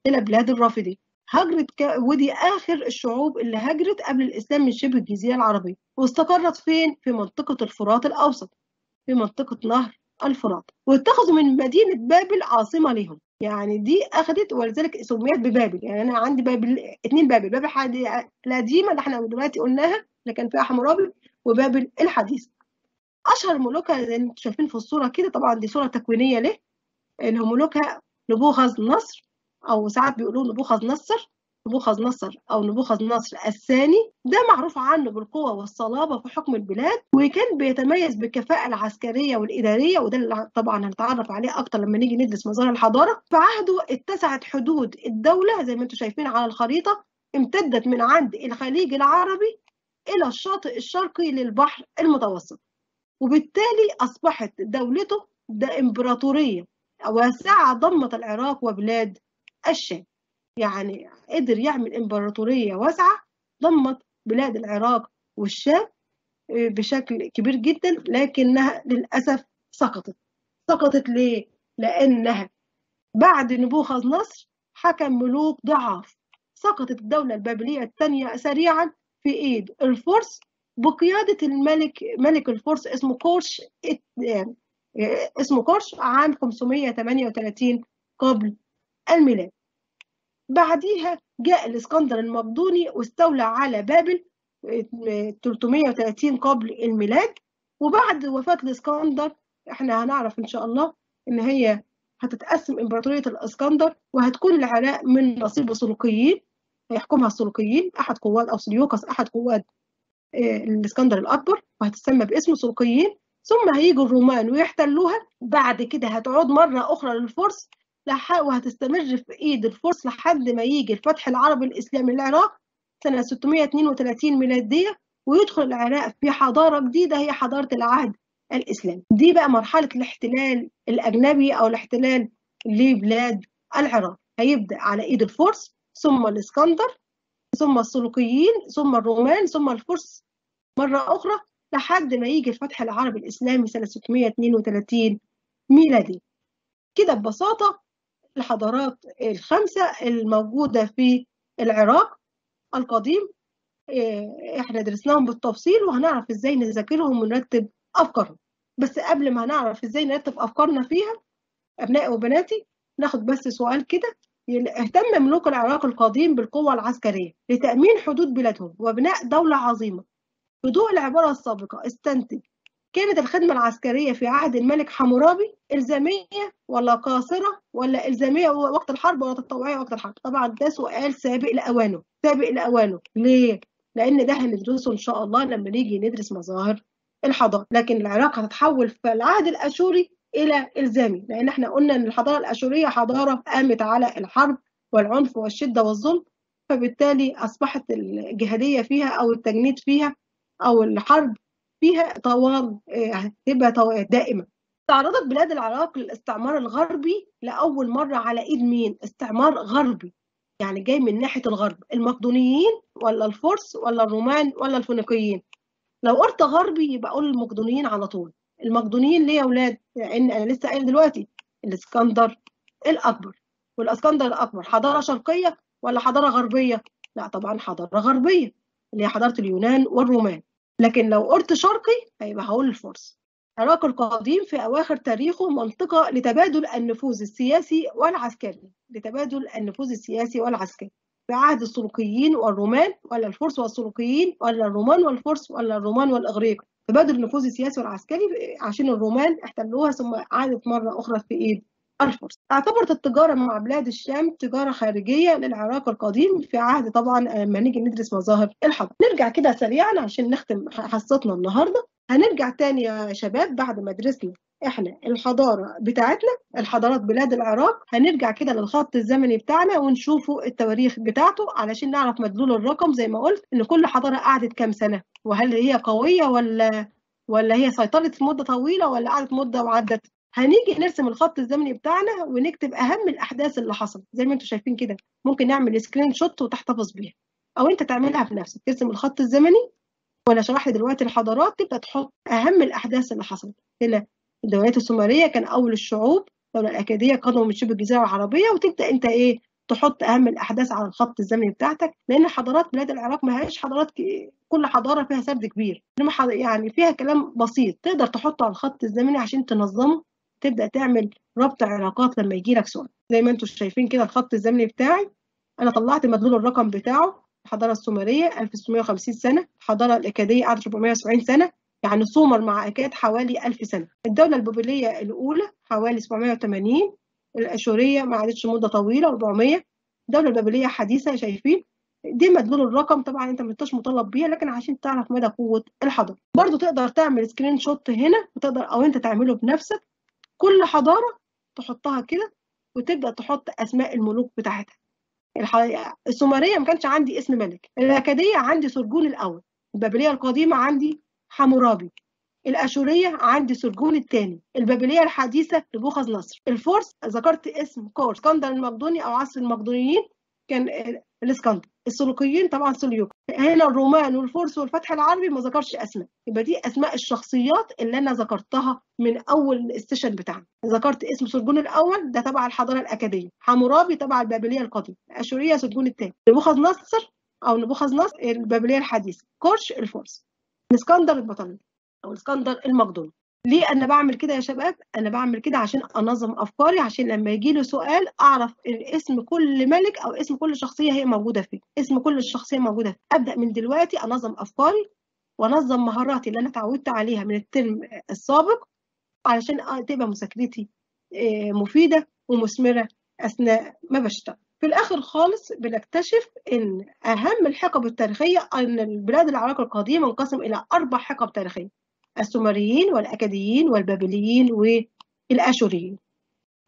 إلى بلاد الرافدين هجرت. ودي آخر الشعوب اللي هجرت قبل الإسلام من شبه الجزيرة العربية واستقرت فين؟ في منطقة الفرات الأوسط في منطقة نهر الفرات واتخذوا من مدينة بابل عاصمة لهم يعني دي أخذت ولذلك سميت ببابل يعني أنا عندي بابل اتنين بابل بابل القديمة اللي إحنا دلوقتي قلناها اللي كان فيها حمورابي وبابل الحديثة أشهر ملوكها زي أنتم شايفين في الصورة كده طبعا دي صورة تكوينية له اللي هم ملوكها نبوخذ نصر أو ساعات بيقولوا نبوخذ نصر نبوخذ نصر أو نبوخذ نصر الثاني ده معروف عنه بالقوة والصلابة في حكم البلاد وكان بيتميز بالكفاءة العسكرية والإدارية وده اللي طبعا هنتعرف عليه أكتر لما نيجي ندرس مظاهر الحضارة. في عهده اتسعت حدود الدولة زي ما أنتم شايفين على الخريطة امتدت من عند الخليج العربي إلى الشاطئ الشرقي للبحر المتوسط وبالتالي أصبحت دولته ده إمبراطورية واسعة ضمت العراق وبلاد الشام. يعني قدر يعمل إمبراطورية واسعة ضمت بلاد العراق والشام بشكل كبير جدا لكنها للأسف سقطت. سقطت ليه؟ لأنها بعد نبوخذ نصر حكم ملوك ضعاف. سقطت الدولة البابلية الثانية سريعا في إيد الفرس بقيادة الملك ملك الفرس اسمه كورش يعني اسمه كورش عام 538 قبل الميلاد. بعديها جاء الإسكندر المقدوني واستولى على بابل 330 قبل الميلاد. وبعد وفاة الإسكندر إحنا هنعرف إن شاء الله إن هي هتتقسم إمبراطورية الإسكندر وهتكون العراق من نصيب السلوقيين هيحكمها السلوقيين أحد قواد أو سليوكس أحد قواد الإسكندر الأكبر وهتسمى باسم السلوقيين ثم هيجوا الرومان ويحتلوها. بعد كده هتعود مرة أخرى للفرس. وهتستمر في إيد الفرس لحد ما يجي الفتح العربي الإسلامي للعراق سنة 632 ميلادية ويدخل العراق في حضارة جديدة هي حضارة العهد الإسلامي. دي بقى مرحلة الاحتلال الأجنبي أو الاحتلال لبلاد العراق. هيبدأ على إيد الفرس ثم الإسكندر ثم السلوقيين ثم الرومان ثم الفرس مرة أخرى لحد ما يجي الفتح العربي الإسلامي سنة 632 ميلادي كده ببساطة الحضارات الخمسة الموجودة في العراق القديم. إحنا درسناهم بالتفصيل وهنعرف إزاي نذاكرهم ونرتب أفكارهم. بس قبل ما هنعرف إزاي نرتب أفكارنا فيها أبنائي وبناتي ناخد بس سؤال كده. اهتم ملوك العراق القديم بالقوة العسكرية لتأمين حدود بلادهم وبناء دولة عظيمة. بضوء العبارة السابقة استنتج. كانت الخدمة العسكرية في عهد الملك حمورابي إلزامية ولا قاصرة ولا إلزامية وقت الحرب ولا تطوعية وقت الحرب؟ طبعا ده سؤال سابق لأوانه سابق لأوانه. ليه؟ لأن ده هندرسه إن شاء الله لما نيجي ندرس مظاهر الحضارة. لكن العراق هتتحول في العهد الأشوري إلى إلزامي لأن إحنا قلنا إن الحضارة الأشورية حضارة قامت على الحرب والعنف والشدة والظلم فبالتالي أصبحت الجهادية فيها أو التجنيد فيها أو الحرب فيها طوال هتبقى دائمة تعرضت بلاد العراق للاستعمار الغربي لأول مرة على إيد مين؟ استعمار غربي يعني جاي من ناحية الغرب المقدونيين ولا الفرس ولا الرومان ولا الفينيقيين لو قلت غربي يبقى أقول المقدونيين على طول المقدونيين ليه يا أولاد؟ لأن أنا لسه قايل دلوقتي الإسكندر الأكبر والإسكندر الأكبر حضارة شرقية ولا حضارة غربية؟ لا طبعا حضارة غربية اللي هي حضارة اليونان والرومان لكن لو قلت شرقي هيبقى هقول الفرس. العراق القديم في أواخر تاريخه منطقة لتبادل النفوذ السياسي والعسكري لتبادل النفوذ السياسي والعسكري. في عهد السلوقيين والرومان ولا الفرس والسلوقيين ولا الرومان والفرس ولا الرومان والإغريق. تبادل النفوذ السياسي والعسكري عشان الرومان احتلوها ثم عادت مرة أخرى في إيد الفرس اعتبرت التجارة مع بلاد الشام تجارة خارجية للعراق القديم في عهد طبعا لما نيجي ندرس مظاهر الحضارة. نرجع كده سريعا عشان نختم حصتنا النهاردة. هنرجع تاني يا شباب بعد ما درسنا إحنا الحضارة بتاعتنا الحضارات بلاد العراق. هنرجع كده للخط الزمني بتاعنا ونشوفوا التواريخ بتاعته علشان نعرف مدلول الرقم زي ما قلت إن كل حضارة قعدت كام سنة. وهل هي قوية ولا ولا هي سيطرت مدة طويلة ولا قعدت مدة وعدت؟ هنيجي نرسم الخط الزمني بتاعنا ونكتب أهم الأحداث اللي حصلت زي ما أنتم شايفين كده ممكن نعمل screenshot وتحتفظ بيها أو أنت تعملها بنفسك ترسم الخط الزمني وأنا شرح لي دلوقتي الحضارات تبدأ تحط أهم الأحداث اللي حصلت هنا الدولات السومرية كان أول الشعوب الدولة الأكادية قدموا من شبه الجزيرة العربية وتبدأ أنت إيه تحط أهم الأحداث على الخط الزمني بتاعتك لأن حضارات بلاد العراق ما هيش حضارات. كل حضارة فيها سرد كبير انما. يعني فيها كلام بسيط تقدر تحطه على الخط الزمني عشان تنظمه تبدأ تعمل ربط علاقات لما يجي لك سؤال. زي ما أنتم شايفين كده الخط الزمني بتاعي أنا طلعت مدلول الرقم بتاعه الحضارة السومرية 1650 سنة الحضارة الاكاديه قعدت 470 سنة يعني سومر مع أكاد حوالي 1000 سنة. الدولة البابليه الأولى حوالي 780 الأشورية ما قعدتش مدة طويلة 400 الدولة البابليه حديثة شايفين دي مدلول الرقم طبعا أنت مش مطالب بيها لكن عشان تعرف مدى قوة الحضارة. برضو تقدر تعمل screenshot هنا وتقدر أو أنت تعمله بنفسك كل حضارة تحطها كده وتبدأ تحط أسماء الملوك بتاعتها. الحقيقة السومرية ما كانش عندي اسم ملك الأكادية عندي سرجون الأول البابلية القديمة عندي حمورابي الأشورية عندي سرجون الثاني البابلية الحديثة نبوخذ نصر. الفرس ذكرت اسم كورش اسكندر المقدوني أو عصر المقدونيين كان الاسكندر السلوقيين طبعا سليوك هنا الرومان والفرس والفتح العربي ما ذكرش أسماء. يبقى دي أسماء الشخصيات اللي أنا ذكرتها من أول ال session بتاعنا. ذكرت اسم سرجون الأول ده تبع الحضارة الاكاديه حمورابي تبع البابلية القديمة. الاشوريه سرجون الثاني. نبوخذ نصر أو نبوخذ نصر البابلية الحديثة. كورش الفرس. الإسكندر البطلمي أو الإسكندر المقدوني. ليه أنا بعمل كده يا شباب؟ أنا بعمل كده عشان أنظم أفكاري عشان لما يجي له سؤال أعرف اسم كل ملك أو اسم كل شخصية هي موجودة فين. اسم كل الشخصيه موجودة فين. أبدأ من دلوقتي أنظم أفكاري وأنظم مهاراتي اللي أنا اتعودت عليها من ال term السابق علشان تبقى مذاكرتي مفيدة ومثمرة أثناء ما بشتغل. في الآخر خالص بنكتشف إن أهم الحقب التاريخية أن البلاد العراق القديمة انقسم إلى أربع حقب تاريخية. السومريين والأكاديين والبابليين والآشوريين.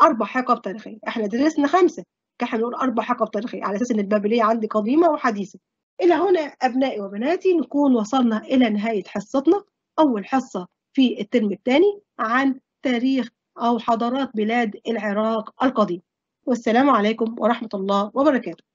أربع حقب تاريخية. إحنا درسنا خمسة. إحنا بنقول أربع حقب تاريخية على أساس إن البابلية عندي قديمة وحديثة. إلى هنا أبنائي وبناتي نكون وصلنا إلى نهاية حصتنا. أول حصة في الترم الثاني عن تاريخ أو حضارات بلاد العراق القديم. والسلام عليكم ورحمة الله وبركاته.